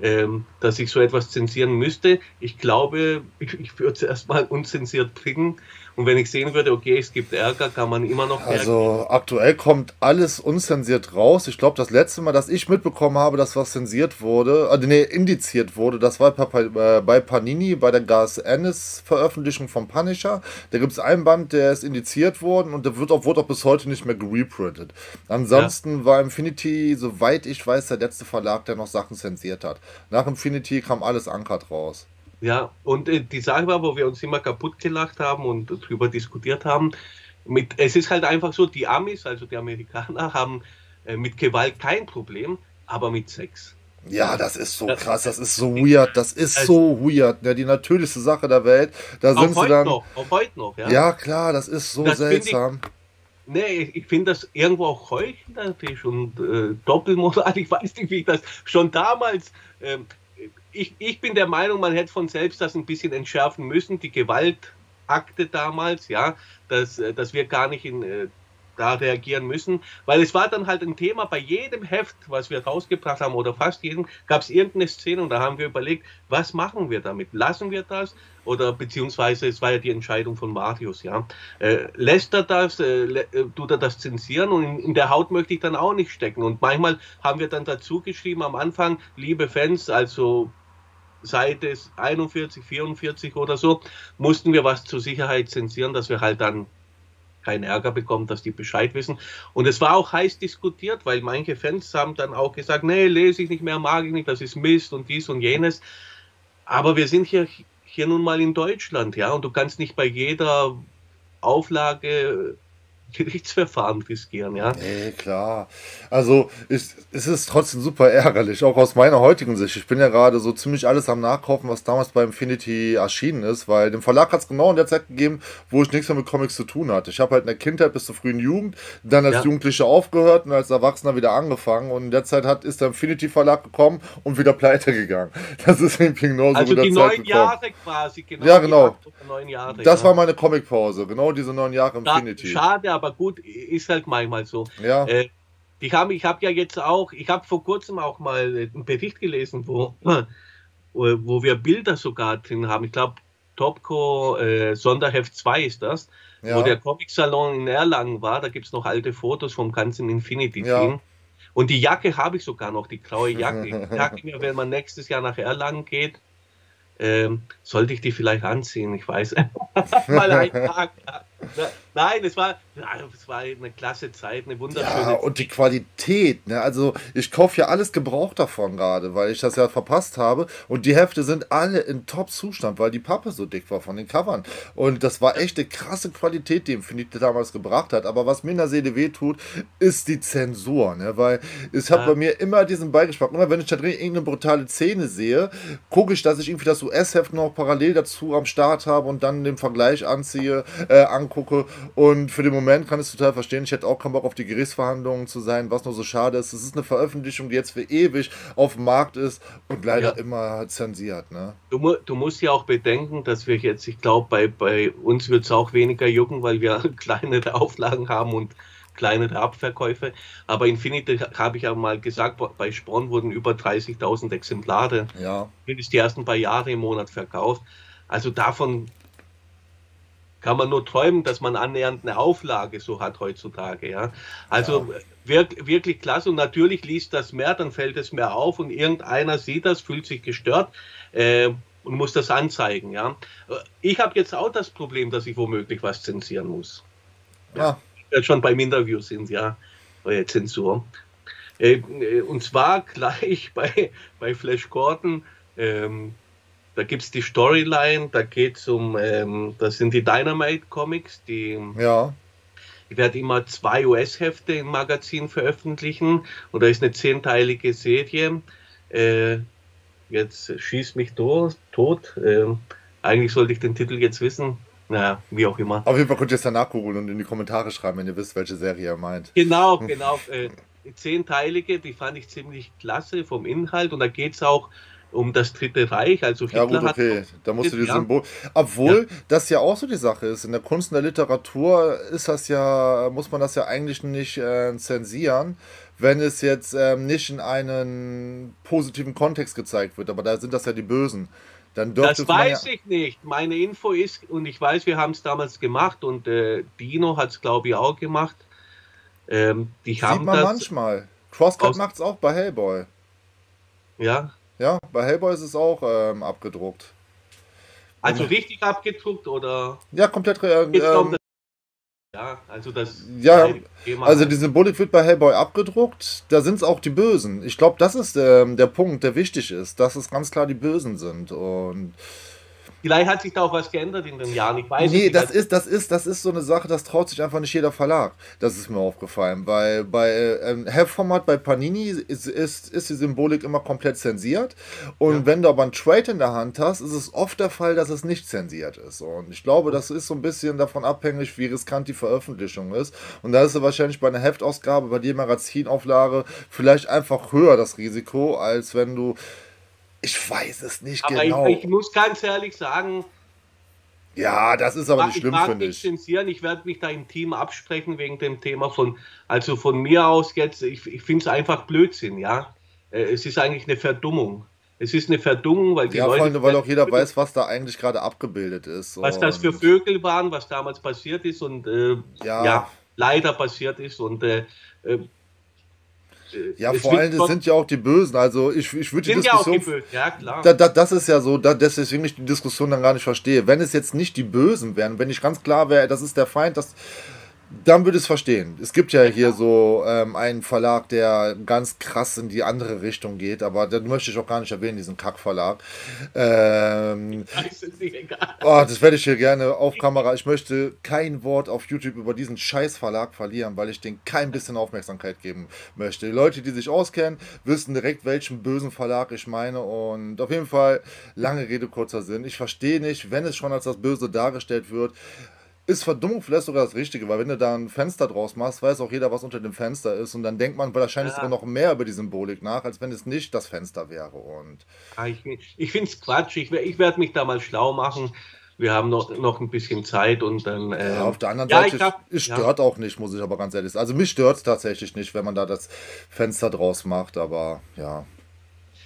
ähm, dass ich so etwas zensieren müsste. Ich glaube, ich, ich würde es erstmal unzensiert bringen und wenn ich sehen würde, okay, es gibt Ärger, kann man immer noch. Also aktuell kommt alles unzensiert raus. Ich glaube, das letzte Mal, dass ich mitbekommen habe, dass was zensiert wurde, äh, nee, indiziert wurde, das war bei, äh, bei Panini, bei der Gas Ennis Veröffentlichung von Punisher. Da gibt es einen Band, der ist indiziert worden und der wird auch, wird auch bis heute nicht mehr gereprintet. Ansonsten ja. war Infinity, soweit ich weiß, der letzte Verlag, der noch Sachen zensiert hat. Nach Infinity kam alles ankert raus. Ja, und äh, die Sache war, wo wir uns immer kaputt gelacht haben und darüber diskutiert haben, mit, es ist halt einfach so, die Amis, also die Amerikaner, [laughs] haben äh, mit Gewalt kein Problem, aber mit Sex. Ja, das ist so krass, das ist so weird, das ist also, so weird. Ja, die natürlichste Sache der Welt. Da sind sie dann. Noch, auch heute noch, ja. Ja, klar, das ist so das seltsam. Ich, nee, ich finde das irgendwo auch heuchlerisch und äh, Doppelmoral. [laughs] Ich weiß nicht, wie ich das schon damals. Ähm, ich, ich bin der Meinung, man hätte von selbst das ein bisschen entschärfen müssen, die Gewaltakte damals, ja, dass, äh, dass wir gar nicht in, äh, da reagieren müssen, weil es war dann halt ein Thema bei jedem Heft, was wir rausgebracht haben oder fast jedem, gab es irgendeine Szene und da haben wir überlegt, was machen wir damit? Lassen wir das? Oder beziehungsweise es war ja die Entscheidung von Marius, ja. Äh, lässt er das, äh, äh, tut er das zensieren? Und in, in, der Haut möchte ich dann auch nicht stecken. Und manchmal haben wir dann dazu geschrieben am Anfang, liebe Fans, also Seite 41, 44 oder so, mussten wir was zur Sicherheit zensieren, dass wir halt dann keinen Ärger bekommen, dass die Bescheid wissen. Und es war auch heiß diskutiert, weil manche Fans haben dann auch gesagt, nee, lese ich nicht mehr, mag ich nicht, das ist Mist und dies und jenes. Aber wir sind hier, hier nun mal in Deutschland, ja, und du kannst nicht bei jeder Auflage Gerichtsverfahren riskieren, ja. Nee, klar. Also ist, es ist trotzdem super ärgerlich, auch aus meiner heutigen Sicht. Ich bin ja gerade so ziemlich alles am Nachkaufen, was damals bei Infinity erschienen ist, weil dem Verlag hat es genau in der Zeit gegeben, wo ich nichts mehr mit Comics zu tun hatte. Ich habe halt in der Kindheit bis zur frühen Jugend, dann als ja. Jugendlicher aufgehört und als Erwachsener wieder angefangen und in der Zeit hat, ist der Infinity Verlag gekommen und wieder pleite gegangen. [laughs] Das ist irgendwie genau so also die neun Jahre quasi, genau. Ja, genau. Jahre, das ja. war meine Comicpause, genau diese neun Jahre Infinity. Schade, aber aber gut, ist halt manchmal so. Ja. Äh, ich habe ich hab ja jetzt auch, ich habe vor kurzem auch mal einen Bericht gelesen, wo, [clears throat] wo wir Bilder sogar drin haben. Ich glaube, Topco äh, Sonderheft 2 ist das, ja. wo der Comic-Salon in Erlangen war. Da gibt es noch alte Fotos vom ganzen Infinity-Team. Ja. Und die Jacke habe ich sogar noch, die graue Jacke. [laughs] Ich sage mir, wenn man nächstes Jahr nach Erlangen geht, ähm, sollte ich die vielleicht anziehen? Ich weiß. [laughs] Mal einen Tag. Nein, es war, es war eine klasse Zeit, eine wunderschöne ja, und die Qualität, ne? Also ich kaufe ja alles gebraucht davon gerade, weil ich das ja verpasst habe. Und die Hefte sind alle in Top-Zustand, weil die Pappe so dick war von den Covern. Und das war echt eine krasse Qualität, die Infinite damals gebracht hat. Aber was mir in der Seele wehtut, ist die Zensur, ne? Weil es hat ja. bei mir immer diesen Beigeschmack. Immer wenn ich da drin irgendeine brutale Szene sehe, gucke ich, dass ich irgendwie das US-Heft noch parallel dazu am Start habe und dann den Vergleich anziehe, äh, angucke und für den Moment kann ich es total verstehen. Ich hätte auch keinen Bock auf die Gerichtsverhandlungen zu sein, was nur so schade ist. Es ist eine Veröffentlichung, die jetzt für ewig auf dem Markt ist und leider ja. immer zensiert. Ne? Du, du, musst ja auch bedenken, dass wir jetzt, ich glaube, bei, bei uns wird es auch weniger jucken, weil wir [laughs] kleinere Auflagen haben und kleinere Abverkäufe. Aber Infinity habe ich ja mal gesagt, bei Sporn wurden über 30.000 Exemplare, ja. mindestens die ersten paar Jahre im Monat verkauft. Also davon kann man nur träumen, dass man annähernd eine Auflage so hat heutzutage. Ja? Also ja. Wirk, wirklich klasse und natürlich liest das mehr, dann fällt es mehr auf und irgendeiner sieht das, fühlt sich gestört äh, und muss das anzeigen. Ja? Ich habe jetzt auch das Problem, dass ich womöglich was zensieren muss. Ja. ja. Schon beim Interview sind, ja, Zensur. Äh, äh, und zwar [laughs] gleich bei, bei Flash Gordon. Ähm, da gibt es die Storyline, da geht es um, ähm, das sind die Dynamite Comics, die. Ja. Ich werde immer zwei US-Hefte im Magazin veröffentlichen und da ist eine zehnteilige Serie. Äh, jetzt schießt mich tot. tot. Äh, eigentlich sollte ich den Titel jetzt wissen. Naja, wie auch immer. Auf jeden Fall könnt ihr es dann nachgoogeln und in die Kommentare schreiben, wenn ihr wisst, welche Serie ihr meint. Genau, [laughs] genau. Äh, zehnteilige, die fand ich ziemlich klasse vom Inhalt und da geht es auch um das Dritte Reich. Also Hitler ja gut, okay, da musst du die Symbol. Obwohl ja. das ja auch so die Sache ist. In der Kunst und der Literatur ist das ja, muss man das ja eigentlich nicht äh, zensieren, wenn es jetzt ähm, nicht in einen positiven Kontext gezeigt wird. Aber da sind das ja die Bösen. Dann das weiß ja ich nicht. Meine Info ist, und ich weiß, wir haben es damals gemacht und äh, Dino hat es, glaube ich, auch gemacht. Ähm, die Sieht haben man das manchmal. Crosscut macht es auch bei Hellboy. Ja, ja, bei Hellboy ist es auch ähm, abgedruckt. Also richtig abgedruckt oder? Ja, komplett. Äh, ähm, ja, also das. Ja, also die Symbolik wird bei Hellboy abgedruckt. Da sind es auch die Bösen. Ich glaube, das ist ähm, der Punkt, der wichtig ist, dass es ganz klar die Bösen sind. Und Vielleicht hat sich da auch was geändert in den Jahren. Ich weiß nee, nicht. das ist, das, ist, das ist so eine Sache, das traut sich einfach nicht jeder Verlag. Das ist mir aufgefallen. Weil bei ähm, Heftformat bei Panini ist, ist, ist die Symbolik immer komplett zensiert. Und ja. wenn du aber ein Trade in der Hand hast, ist es oft der Fall, dass es nicht zensiert ist. Und ich glaube, das ist so ein bisschen davon abhängig, wie riskant die Veröffentlichung ist. Und da ist es wahrscheinlich bei einer Heftausgabe, bei der Magazinauflage vielleicht einfach höher das Risiko, als wenn du ich weiß es nicht Aber genau. Ich, ich, muss ganz ehrlich sagen, Ja, das ist aber nicht schlimm, finde ich. Zensieren. Ich werde mich da im Team absprechen wegen dem Thema von, also von mir aus jetzt, ich, ich finde es einfach Blödsinn, ja. Äh, es ist eigentlich eine Verdummung. Es ist eine Verdummung, weil die ja, Leute. Vor allem, weil auch jeder weiß, was da eigentlich gerade abgebildet ist. Was das für Vögel waren, was damals passiert ist und äh, ja. ja. leider passiert ist. Und äh, äh ja, vor allem, es sind ja auch die Bösen. Also ich, ich würde die Diskussion. Ja, auch die Bösen. ja klar. Da, da, das ist ja so, da, deswegen ich die Diskussion dann gar nicht verstehe. Wenn es jetzt nicht die Bösen wären, wenn ich ganz klar wäre, das ist der Feind, das dann würde ich es verstehen. Es gibt ja hier so ähm, einen Verlag, der ganz krass in die andere Richtung geht, aber den möchte ich auch gar nicht erwähnen, diesen Kackverlag. Ähm, das, oh, das werde ich hier gerne auf Kamera. Ich möchte kein Wort auf YouTube über diesen Scheißverlag verlieren, weil ich den kein bisschen Aufmerksamkeit geben möchte. Die Leute, die sich auskennen, wissen direkt, welchen bösen Verlag ich meine. Und auf jeden Fall, lange Rede, kurzer Sinn. Ich verstehe nicht, wenn es schon als das Böse dargestellt wird, ist Verdummung vielleicht sogar das Richtige, weil wenn du da ein Fenster draus machst, weiß auch jeder, was unter dem Fenster ist und dann denkt man wahrscheinlich ja. sogar noch mehr über die Symbolik nach, als wenn es nicht das Fenster wäre. Und ja, ich ich finde es Quatsch, ich, ich werde mich da mal schlau machen. Wir haben noch, noch ein bisschen Zeit und dann. Äh, ja, auf der anderen Seite, ich hab, es stört auch nicht, muss ich aber ganz ehrlich sagen. Also mich stört es tatsächlich nicht, wenn man da das Fenster draus macht, aber ja.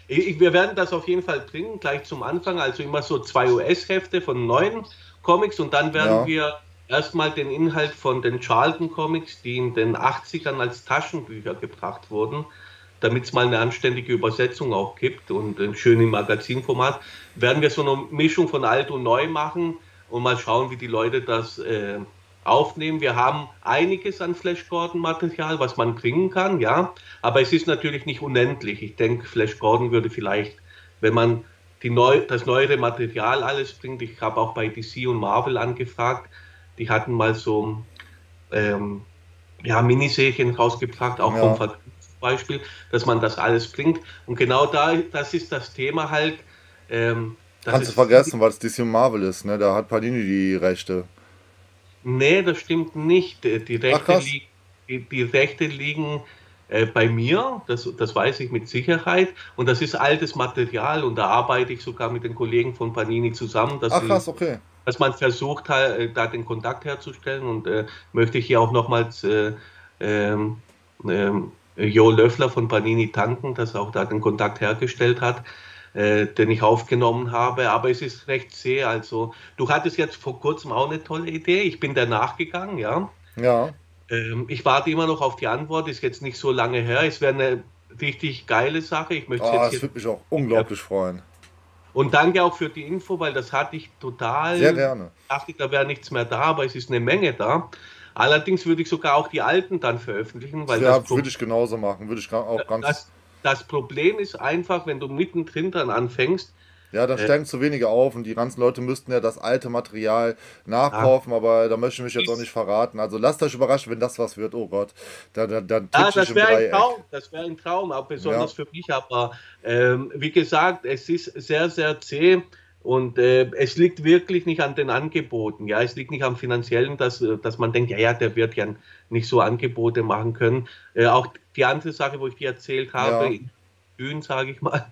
Ich, wir werden das auf jeden Fall bringen, gleich zum Anfang. Also immer so zwei US-Hefte von neuen Comics und dann werden wir erstmal den Inhalt von den Charlton Comics, die in den 80ern als Taschenbücher gebracht wurden, damit es mal eine anständige Übersetzung auch gibt und ein schönes Magazinformat, werden wir so eine Mischung von alt und neu machen und mal schauen, wie die Leute das äh, aufnehmen. Wir haben einiges an Flash Gordon Material, was man bringen kann, ja, aber es ist natürlich nicht unendlich. Ich denke, Flash Gordon würde vielleicht, wenn man neu, das neuere Material alles bringt, ich habe auch bei DC und Marvel angefragt, die hatten mal so ähm, ja, Miniserien rausgebracht, auch ja. vom Vertrieb zum Beispiel, dass man das alles bringt. Und genau da, das ist das Thema halt. Ähm, Kannst du vergessen, weil es DC Marvel ist, ne? Da hat Panini die Rechte. Nee, das stimmt nicht. Die Rechte, Ach, li die, die Rechte liegen äh, bei mir, das, das weiß ich mit Sicherheit. Und das ist altes Material und da arbeite ich sogar mit den Kollegen von Panini zusammen. Ach krass, okay dass man versucht, halt, da den Kontakt herzustellen und äh, möchte ich hier auch nochmals äh, ähm, ähm, Jo Löffler von Panini tanken, dass er auch da den Kontakt hergestellt hat, äh, den ich aufgenommen habe. Aber es ist recht zäh. Also, du hattest jetzt vor kurzem auch eine tolle Idee. Ich bin der nachgegangen, ja. Ja. Ähm, ich warte immer noch auf die Antwort, ist jetzt nicht so lange her. Es wäre eine richtig geile Sache. Ich möchte oh, jetzt das würde mich auch unglaublich ja. freuen. Und danke auch für die Info, weil das hatte ich total. Sehr gerne. Ich dachte, da wäre nichts mehr da, aber es ist eine Menge da. Allerdings würde ich sogar auch die alten dann veröffentlichen. Weil ja, das würde ich genauso machen. Würde ich auch ganz. Das, das Problem ist einfach, wenn du mittendrin dann anfängst, ja, dann steigen zu wenige auf und die ganzen Leute müssten ja das alte Material nachkaufen, ja. aber da möchte ich mich jetzt auch nicht verraten. Also lasst euch überraschen, wenn das was wird. Oh Gott, dann, dann, dann ja, das wäre ein Traum, das wäre ein Traum, auch besonders ja. für mich. Aber ähm, wie gesagt, es ist sehr, sehr zäh. Und äh, es liegt wirklich nicht an den Angeboten. Ja, es liegt nicht am finanziellen, dass, dass man denkt, ja, ja, der wird ja nicht so Angebote machen können. Äh, auch die andere Sache, wo ich dir erzählt habe, ja. Bühnen, sage ich mal,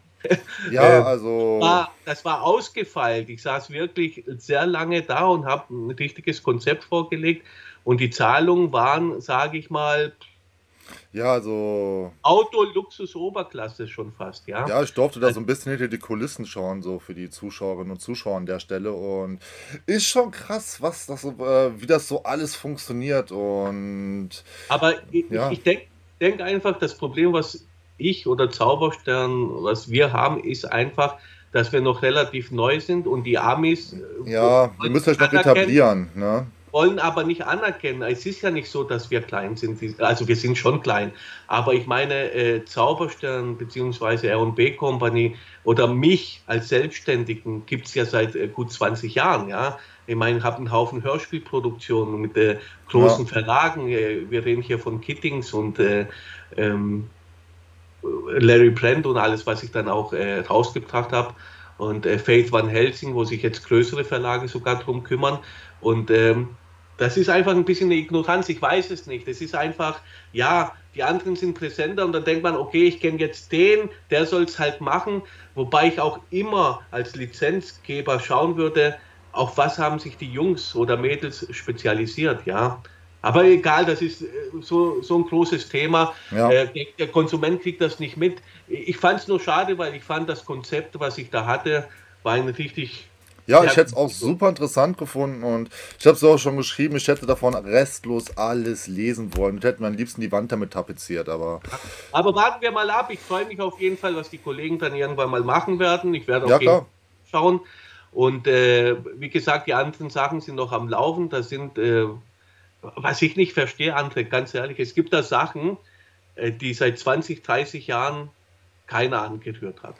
ja, ähm, also. Das war, das war ausgefeilt. Ich saß wirklich sehr lange da und habe ein richtiges Konzept vorgelegt. Und die Zahlungen waren, sage ich mal, ja, also. Auto, Luxus, Oberklasse schon fast, ja. Ja, ich durfte da so ein bisschen hinter die Kulissen schauen, so für die Zuschauerinnen und Zuschauer an der Stelle. Und ist schon krass, was das, äh, wie das so alles funktioniert. Und. Aber ich, ja. ich denke denk einfach, das Problem, was ich oder Zauberstern, was wir haben, ist einfach, dass wir noch relativ neu sind und die Amis. Äh, ja, wir müssen euch noch etablieren. Ne? Wollen aber nicht anerkennen. Es ist ja nicht so, dass wir klein sind. Also wir sind schon klein. Aber ich meine, äh, Zauberstern bzw. RB Company oder mich als Selbstständigen gibt es ja seit äh, gut 20 Jahren. Ja? Ich meine, ich habe einen Haufen Hörspielproduktionen mit äh, großen ja. Verlagen. Äh, wir reden hier von Kittings und äh, ähm, Larry Brand und alles, was ich dann auch äh, rausgebracht habe. Und äh, Faith Van Helsing, wo sich jetzt größere Verlage sogar drum kümmern. Und ähm, das ist einfach ein bisschen eine Ignoranz, ich weiß es nicht. Es ist einfach, ja, die anderen sind präsenter und dann denkt man, okay, ich kenne jetzt den, der soll es halt machen. Wobei ich auch immer als Lizenzgeber schauen würde, auf was haben sich die Jungs oder Mädels spezialisiert, ja. Aber egal, das ist äh, so, so ein großes Thema. Ja. Äh, der Konsument kriegt das nicht mit. Ich fand es nur schade, weil ich fand das Konzept, was ich da hatte, war ein richtig ja, ich hätte es auch super interessant gefunden und ich habe es auch schon geschrieben, ich hätte davon restlos alles lesen wollen. Ich hätte mir am liebsten die Wand damit tapeziert, aber. Aber warten wir mal ab. Ich freue mich auf jeden Fall, was die Kollegen dann irgendwann mal machen werden. Ich werde auch ja, schauen. Und äh, wie gesagt, die anderen Sachen sind noch am Laufen. Das sind, äh, was ich nicht verstehe, André, ganz ehrlich, es gibt da Sachen, äh, die seit 20, 30 Jahren keiner angerührt hat.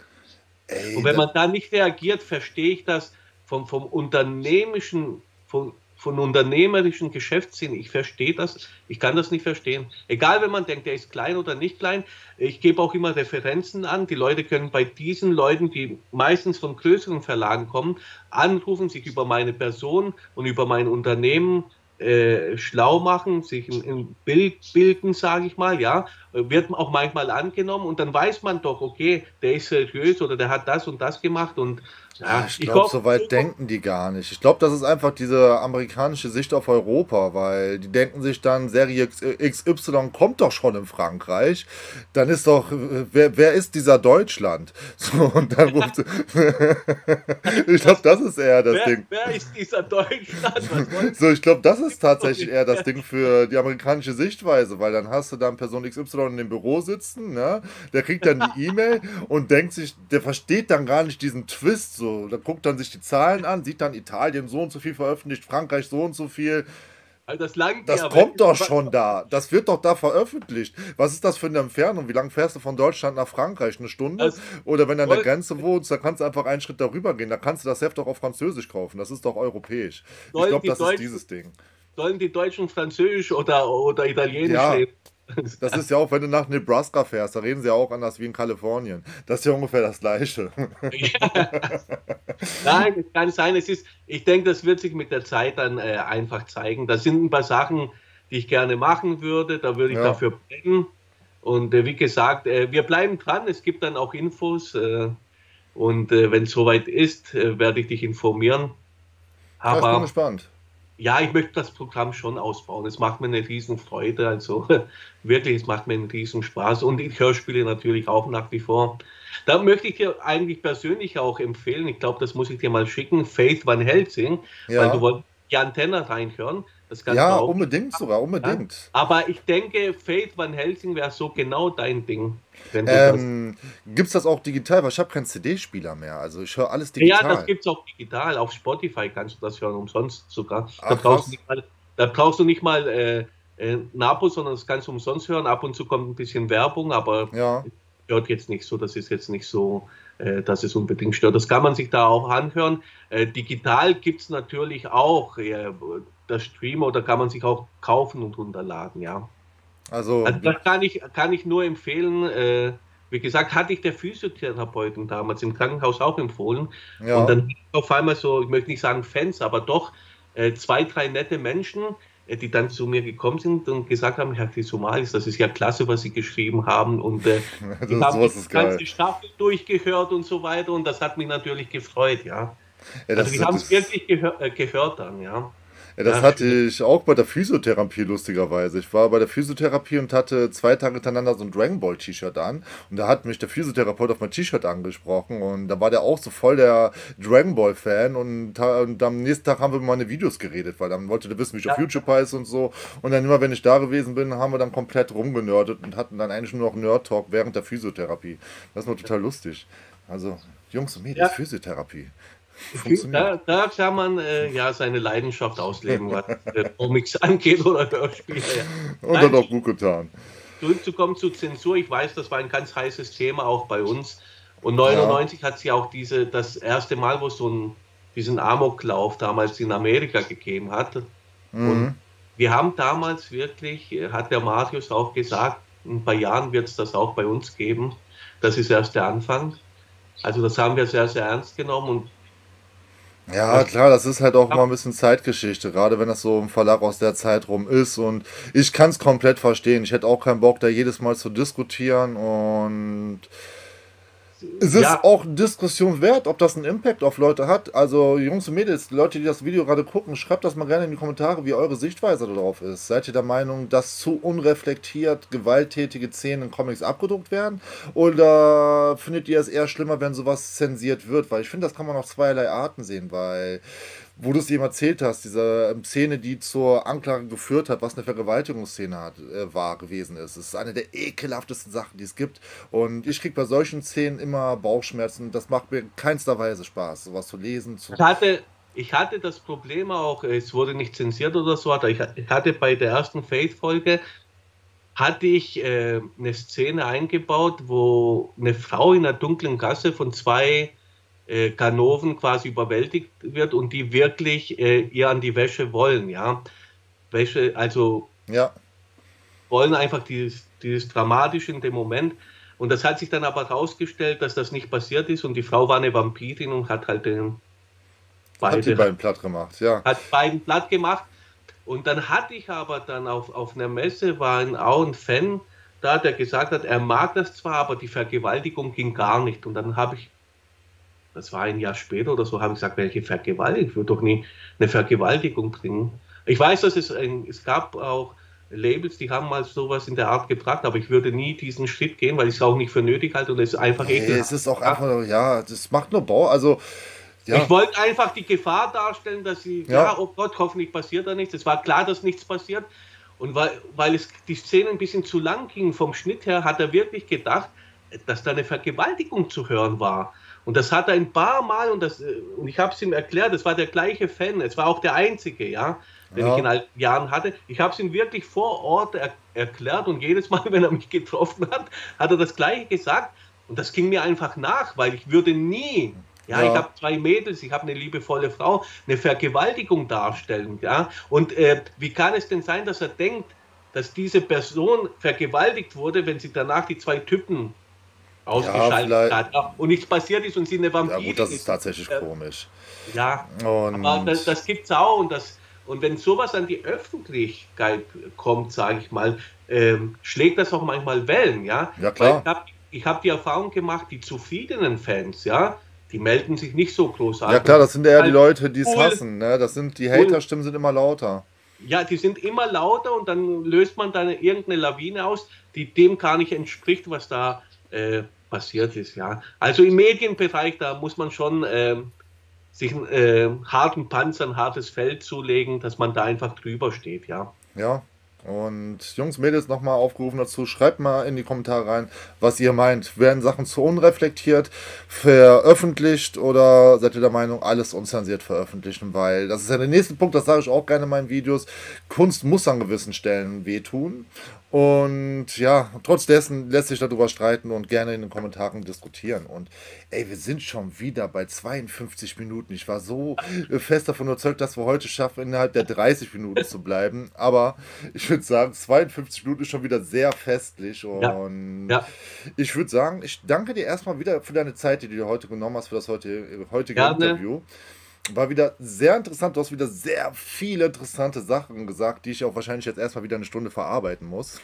Ey, und wenn man da nicht reagiert, verstehe ich das vom, vom unternehmischen, vom, von unternehmerischen Geschäftssinn. Ich verstehe das, ich kann das nicht verstehen. Egal, wenn man denkt, der ist klein oder nicht klein, ich gebe auch immer Referenzen an. Die Leute können bei diesen Leuten, die meistens von größeren Verlagen kommen, anrufen, sich über meine Person und über mein Unternehmen äh, schlau machen, sich ein, Bild bilden, sage ich mal, ja, wird auch manchmal angenommen und dann weiß man doch, okay, der ist seriös oder der hat das und das gemacht und ja, ich glaube, so weit denken die gar nicht. Ich glaube, das ist einfach diese amerikanische Sicht auf Europa, weil die denken sich dann, Serie XY kommt doch schon in Frankreich. Dann ist doch, wer, wer ist dieser Deutschland? [laughs] So, und dann ruft [laughs] Ich glaube, das ist eher das wer, Ding. Wer ist dieser Deutschland? [laughs] so, ich glaube, das ist tatsächlich eher das Ding für die amerikanische Sichtweise, weil dann hast du dann Person XY in dem Büro sitzen, ne? der kriegt dann die E-Mail [laughs] und denkt sich, der versteht dann gar nicht diesen Twist so da guckt dann sich die Zahlen an, sieht dann Italien so und so viel veröffentlicht, Frankreich so und so viel. Also das, das kommt doch schon da. Das wird doch da veröffentlicht. Was ist das für eine Entfernung? Wie lange fährst du von Deutschland nach Frankreich? Eine Stunde? Das Oder wenn du an der Grenze wohnst, da kannst du einfach einen Schritt darüber gehen. Da kannst du das Heft doch auf Französisch kaufen. Das ist doch europäisch. ich glaube, das ist dieses Ding. Sollen die Deutschen Französisch oder, oder Italienisch ja. lesen? Das ist ja auch, wenn du nach Nebraska fährst, da reden sie ja auch anders wie in Kalifornien. Das ist ja ungefähr das Gleiche. Ja. [laughs] Nein, es kann sein. Es ist, ich denke, das wird sich mit der Zeit dann äh, einfach zeigen. Das sind ein paar Sachen, die ich gerne machen würde. Da würde ich ja. dafür brennen. Und äh, wie gesagt, äh, wir bleiben dran. Es gibt dann auch Infos. Äh, und äh, wenn es soweit ist, äh, werde ich dich informieren. Aber, ja, ich bin gespannt ja, ich möchte das Programm schon ausbauen. Es macht mir eine Riesenfreude. Also [laughs] wirklich, es macht mir einen Riesenspaß. Und ich Hörspiele natürlich auch nach wie vor. Da möchte ich dir eigentlich persönlich auch empfehlen, ich glaube, das muss ich dir mal schicken, Faith Van Helsing, ja. weil du wolltest die Antenne reinhören. Ja, unbedingt sogar, unbedingt. Ja. Aber ich denke, Faith Van Helsing wäre so genau dein Ding. Ähm, gibt es das auch digital? Weil ich habe keinen CD-Spieler mehr. Also ich höre alles digital. Ja, das gibt es auch digital. Auf Spotify kannst du das hören, umsonst sogar. Ach, da, brauchst du nicht mal, da brauchst du nicht mal äh, äh, Napo, sondern das kannst du umsonst hören. Ab und zu kommt ein bisschen Werbung, aber ja. hört jetzt nicht so. Das ist jetzt nicht so, äh, dass es unbedingt stört. Das kann man sich da auch anhören. Äh, digital gibt es natürlich auch. Äh, das Streamer, da kann man sich auch kaufen und runterladen, ja. Also, also das kann ich, kann ich nur empfehlen. Äh, wie gesagt, hatte ich der Physiotherapeuten damals im Krankenhaus auch empfohlen. Ja. Und dann auf einmal so, ich möchte nicht sagen Fans, aber doch äh, zwei, drei nette Menschen, äh, die dann zu mir gekommen sind und gesagt haben, Herr Somalis, das ist ja klasse, was Sie geschrieben haben. Und äh, [laughs] die haben die ganze Staffel durchgehört und so weiter. Und das hat mich natürlich gefreut, ja. ja also die haben es wirklich gehör, äh, gehört dann, ja. Ja, das hatte ich auch bei der Physiotherapie lustigerweise. Ich war bei der Physiotherapie und hatte zwei Tage hintereinander so ein Dragon Ball T-Shirt an. Und da hat mich der Physiotherapeut auf mein T-Shirt angesprochen. Und da war der auch so voll der Dragon Ball Fan. Und, und, am nächsten Tag haben wir über meine Videos geredet, weil dann wollte der wissen, wie ich ja. auf YouTube heiße und so. Und dann immer, wenn ich da gewesen bin, haben wir dann komplett rumgenördet und hatten dann eigentlich nur noch Nerd Talk während der Physiotherapie. Das war total lustig. Also, Jungs und Mädels, ja. Physiotherapie. Da, da, kann man äh, ja seine Leidenschaft ausleben, was [laughs] äh, Comics angeht oder Hörspiele. Ja. Und dann auch gut getan. Zurückzukommen zur Zensur, ich weiß, das war ein ganz heißes Thema auch bei uns. Und 99 ja. hat es ja auch diese, das erste Mal, wo es so einen, diesen Amoklauf damals in Amerika gegeben hat. Mhm. Und wir haben damals wirklich, äh, hat der Marius auch gesagt, in ein paar Jahren wird es das auch bei uns geben. Das ist erst der Anfang. Also das haben wir sehr, sehr ernst genommen und ja, klar, das ist halt auch mal ein bisschen Zeitgeschichte, gerade wenn das so ein Verlag aus der Zeit rum ist. Und ich kann es komplett verstehen. Ich hätte auch keinen Bock, da jedes Mal zu diskutieren und es ist ja. auch Diskussion wert, ob das einen Impact auf Leute hat. Also Jungs und Mädels, Leute, die das Video gerade gucken, schreibt das mal gerne in die Kommentare, wie eure Sichtweise darauf ist. Seid ihr der Meinung, dass zu unreflektiert gewalttätige Szenen in Comics abgedruckt werden? Oder findet ihr es eher schlimmer, wenn sowas zensiert wird? Weil ich finde, das kann man auf zweierlei Arten sehen, weil wo du es eben erzählt hast, diese ähm, Szene, die zur Anklage geführt hat, was eine Vergewaltigungsszene hat, äh, war gewesen ist. Es ist eine der ekelhaftesten Sachen, die es gibt. Und ich kriege bei solchen Szenen immer Bauchschmerzen. Das macht mir keinster Weise Spaß, sowas zu lesen. Zu ich, hatte, ich hatte das Problem auch, es wurde nicht zensiert oder so, aber ich hatte bei der ersten Faith-Folge hatte ich äh, eine Szene eingebaut, wo eine Frau in einer dunklen Gasse von zwei äh, Ganoven quasi überwältigt wird und die wirklich äh, ihr an die Wäsche wollen, ja. Wäsche, also ja. wollen einfach dieses, dieses Dramatische in dem Moment. Und das hat sich dann aber herausgestellt, dass das nicht passiert ist und die Frau war eine Vampirin und hat halt den beide, hat die beiden platt gemacht, ja. Hat beiden platt gemacht. Und dann hatte ich aber dann auf, auf einer Messe, war ein, auch ein Fan da, der gesagt hat, er mag das zwar, aber die Vergewaltigung ging gar nicht. Und dann habe ich das war ein Jahr später oder so, habe ich gesagt, welche Vergewaltigung? Ich würde doch nie eine Vergewaltigung bringen. Ich weiß, dass es, ein, es gab auch Labels, die haben mal sowas in der Art gebracht, aber ich würde nie diesen Schritt gehen, weil ich es auch nicht für nötig halte und es ist einfach nee, Es ist auch einfach, ja, das macht nur Bau. Also, ja. Ich wollte einfach die Gefahr darstellen, dass sie, ja. ja, oh Gott, hoffentlich passiert da nichts. Es war klar, dass nichts passiert. Und weil, weil es die Szene ein bisschen zu lang ging vom Schnitt her, hat er wirklich gedacht, dass da eine Vergewaltigung zu hören war. Und das hat er ein paar Mal, und, das, äh, und ich habe es ihm erklärt, es war der gleiche Fan, es war auch der einzige, ja, den ja. ich in alten Jahren hatte. Ich habe es ihm wirklich vor Ort er, erklärt und jedes Mal, [laughs] wenn er mich getroffen hat, hat er das gleiche gesagt. Und das ging mir einfach nach, weil ich würde nie, ja, ja. ich habe zwei Mädels, ich habe eine liebevolle Frau, eine Vergewaltigung darstellen, ja. Und äh, wie kann es denn sein, dass er denkt, dass diese Person vergewaltigt wurde, wenn sie danach die zwei Typen ausgeschaltet ja, hat und nichts passiert ist und sie eine Vampire Ja gut, das ist tatsächlich ist. komisch. Ja, und aber das, das gibt es auch und, das, und wenn sowas an die Öffentlichkeit kommt, sage ich mal, ähm, schlägt das auch manchmal Wellen, ja. Ja klar. Weil ich habe hab die Erfahrung gemacht, die zufriedenen Fans, ja, die melden sich nicht so großartig. Ja klar, das sind eher die Leute, die es hassen, ne? Das sind die Hater-Stimmen sind immer lauter. Ja, die sind immer lauter und dann löst man dann irgendeine Lawine aus, die dem gar nicht entspricht, was da äh, passiert ist. Ja. Also im Medienbereich, da muss man schon äh, sich einen äh, harten Panzer, ein hartes Feld zulegen, dass man da einfach drüber steht. Ja. Ja, und Jungs, Mädels nochmal aufgerufen dazu, schreibt mal in die Kommentare rein, was ihr meint. Werden Sachen zu unreflektiert veröffentlicht oder seid ihr der Meinung, alles unzensiert veröffentlichen? Weil das ist ja der nächste Punkt, das sage ich auch gerne in meinen Videos. Kunst muss an gewissen Stellen wehtun. Und ja, trotz dessen lässt sich darüber streiten und gerne in den Kommentaren diskutieren. Und ey, wir sind schon wieder bei 52 Minuten. Ich war so fest davon überzeugt, dass wir heute schaffen, innerhalb der 30 Minuten zu bleiben. Aber ich würde sagen, 52 Minuten ist schon wieder sehr festlich. Und ja. Ja. ich würde sagen, ich danke dir erstmal wieder für deine Zeit, die du dir heute genommen hast, für das heutige, heutige Interview. War wieder sehr interessant. Du hast wieder sehr viele interessante Sachen gesagt, die ich auch wahrscheinlich jetzt erstmal wieder eine Stunde verarbeiten muss.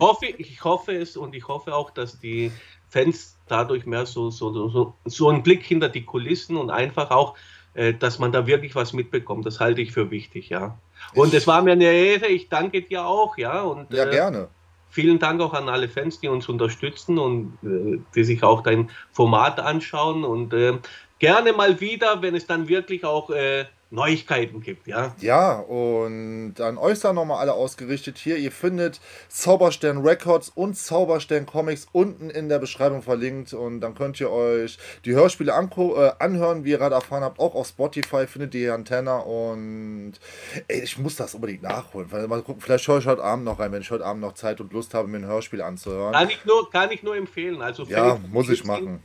hoffe, ich hoffe es und ich hoffe auch, dass die Fans dadurch mehr so, so, so, so einen Blick hinter die Kulissen und einfach auch, äh, dass man da wirklich was mitbekommt. Das halte ich für wichtig, ja. Und es war mir eine Ehre. Ich danke dir auch, ja. Und, ja, äh, gerne. Vielen Dank auch an alle Fans, die uns unterstützen und äh, die sich auch dein Format anschauen. Und äh, gerne mal wieder, wenn es dann wirklich auch äh, Neuigkeiten gibt, ja. Ja, und an euch dann nochmal alle ausgerichtet hier. Ihr findet Zauberstern Records und Zauberstern Comics unten in der Beschreibung verlinkt und dann könnt ihr euch die Hörspiele äh, anhören, wie ihr gerade erfahren habt. Auch auf Spotify findet ihr Antenna und ey, ich muss das unbedingt nachholen. Mal gucken, vielleicht höre ich heute Abend noch rein, wenn ich heute Abend noch Zeit und Lust habe, mir ein Hörspiel anzuhören. Kann ich nur, kann ich nur empfehlen. Also ja, muss ich machen.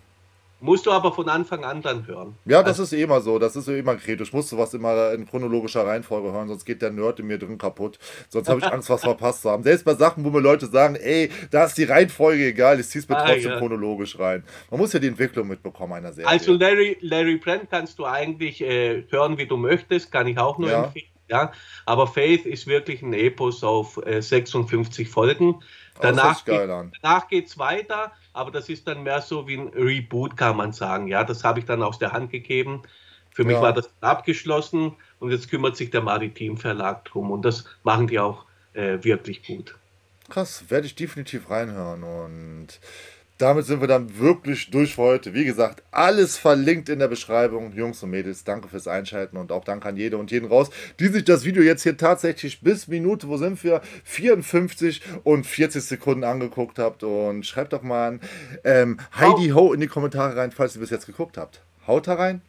Musst du aber von Anfang an dann hören. Ja, das also, ist immer so. Das ist immer kritisch. Musst du was immer in chronologischer Reihenfolge hören, sonst geht der Nerd in mir drin kaputt. Sonst habe ich [laughs] Angst, was verpasst zu haben. Selbst bei Sachen, wo mir Leute sagen, ey, da ist die Reihenfolge egal, ich zieh's mir ah, trotzdem ja. chronologisch rein. Man muss ja die Entwicklung mitbekommen einer Serie. Also Larry, Larry Brand kannst du eigentlich äh, hören, wie du möchtest, kann ich auch nur ja. empfehlen. Ja, aber Faith ist wirklich ein Epos auf äh, 56 Folgen. Danach, geht, danach geht's weiter, aber das ist dann mehr so wie ein Reboot, kann man sagen. Ja, das habe ich dann aus der Hand gegeben. Für mich ja. war das abgeschlossen und jetzt kümmert sich der Maritim Verlag drum und das machen die auch äh, wirklich gut. Krass, werde ich definitiv reinhören und damit sind wir dann wirklich durch für heute. Wie gesagt, alles verlinkt in der Beschreibung. Jungs und Mädels, danke fürs Einschalten und auch danke an jede und jeden raus, die sich das Video jetzt hier tatsächlich bis Minute, wo sind wir? 54 und 40 Sekunden angeguckt habt. Und schreibt doch mal an ähm, Heidi Ho in die Kommentare rein, falls ihr bis jetzt geguckt habt. Haut da rein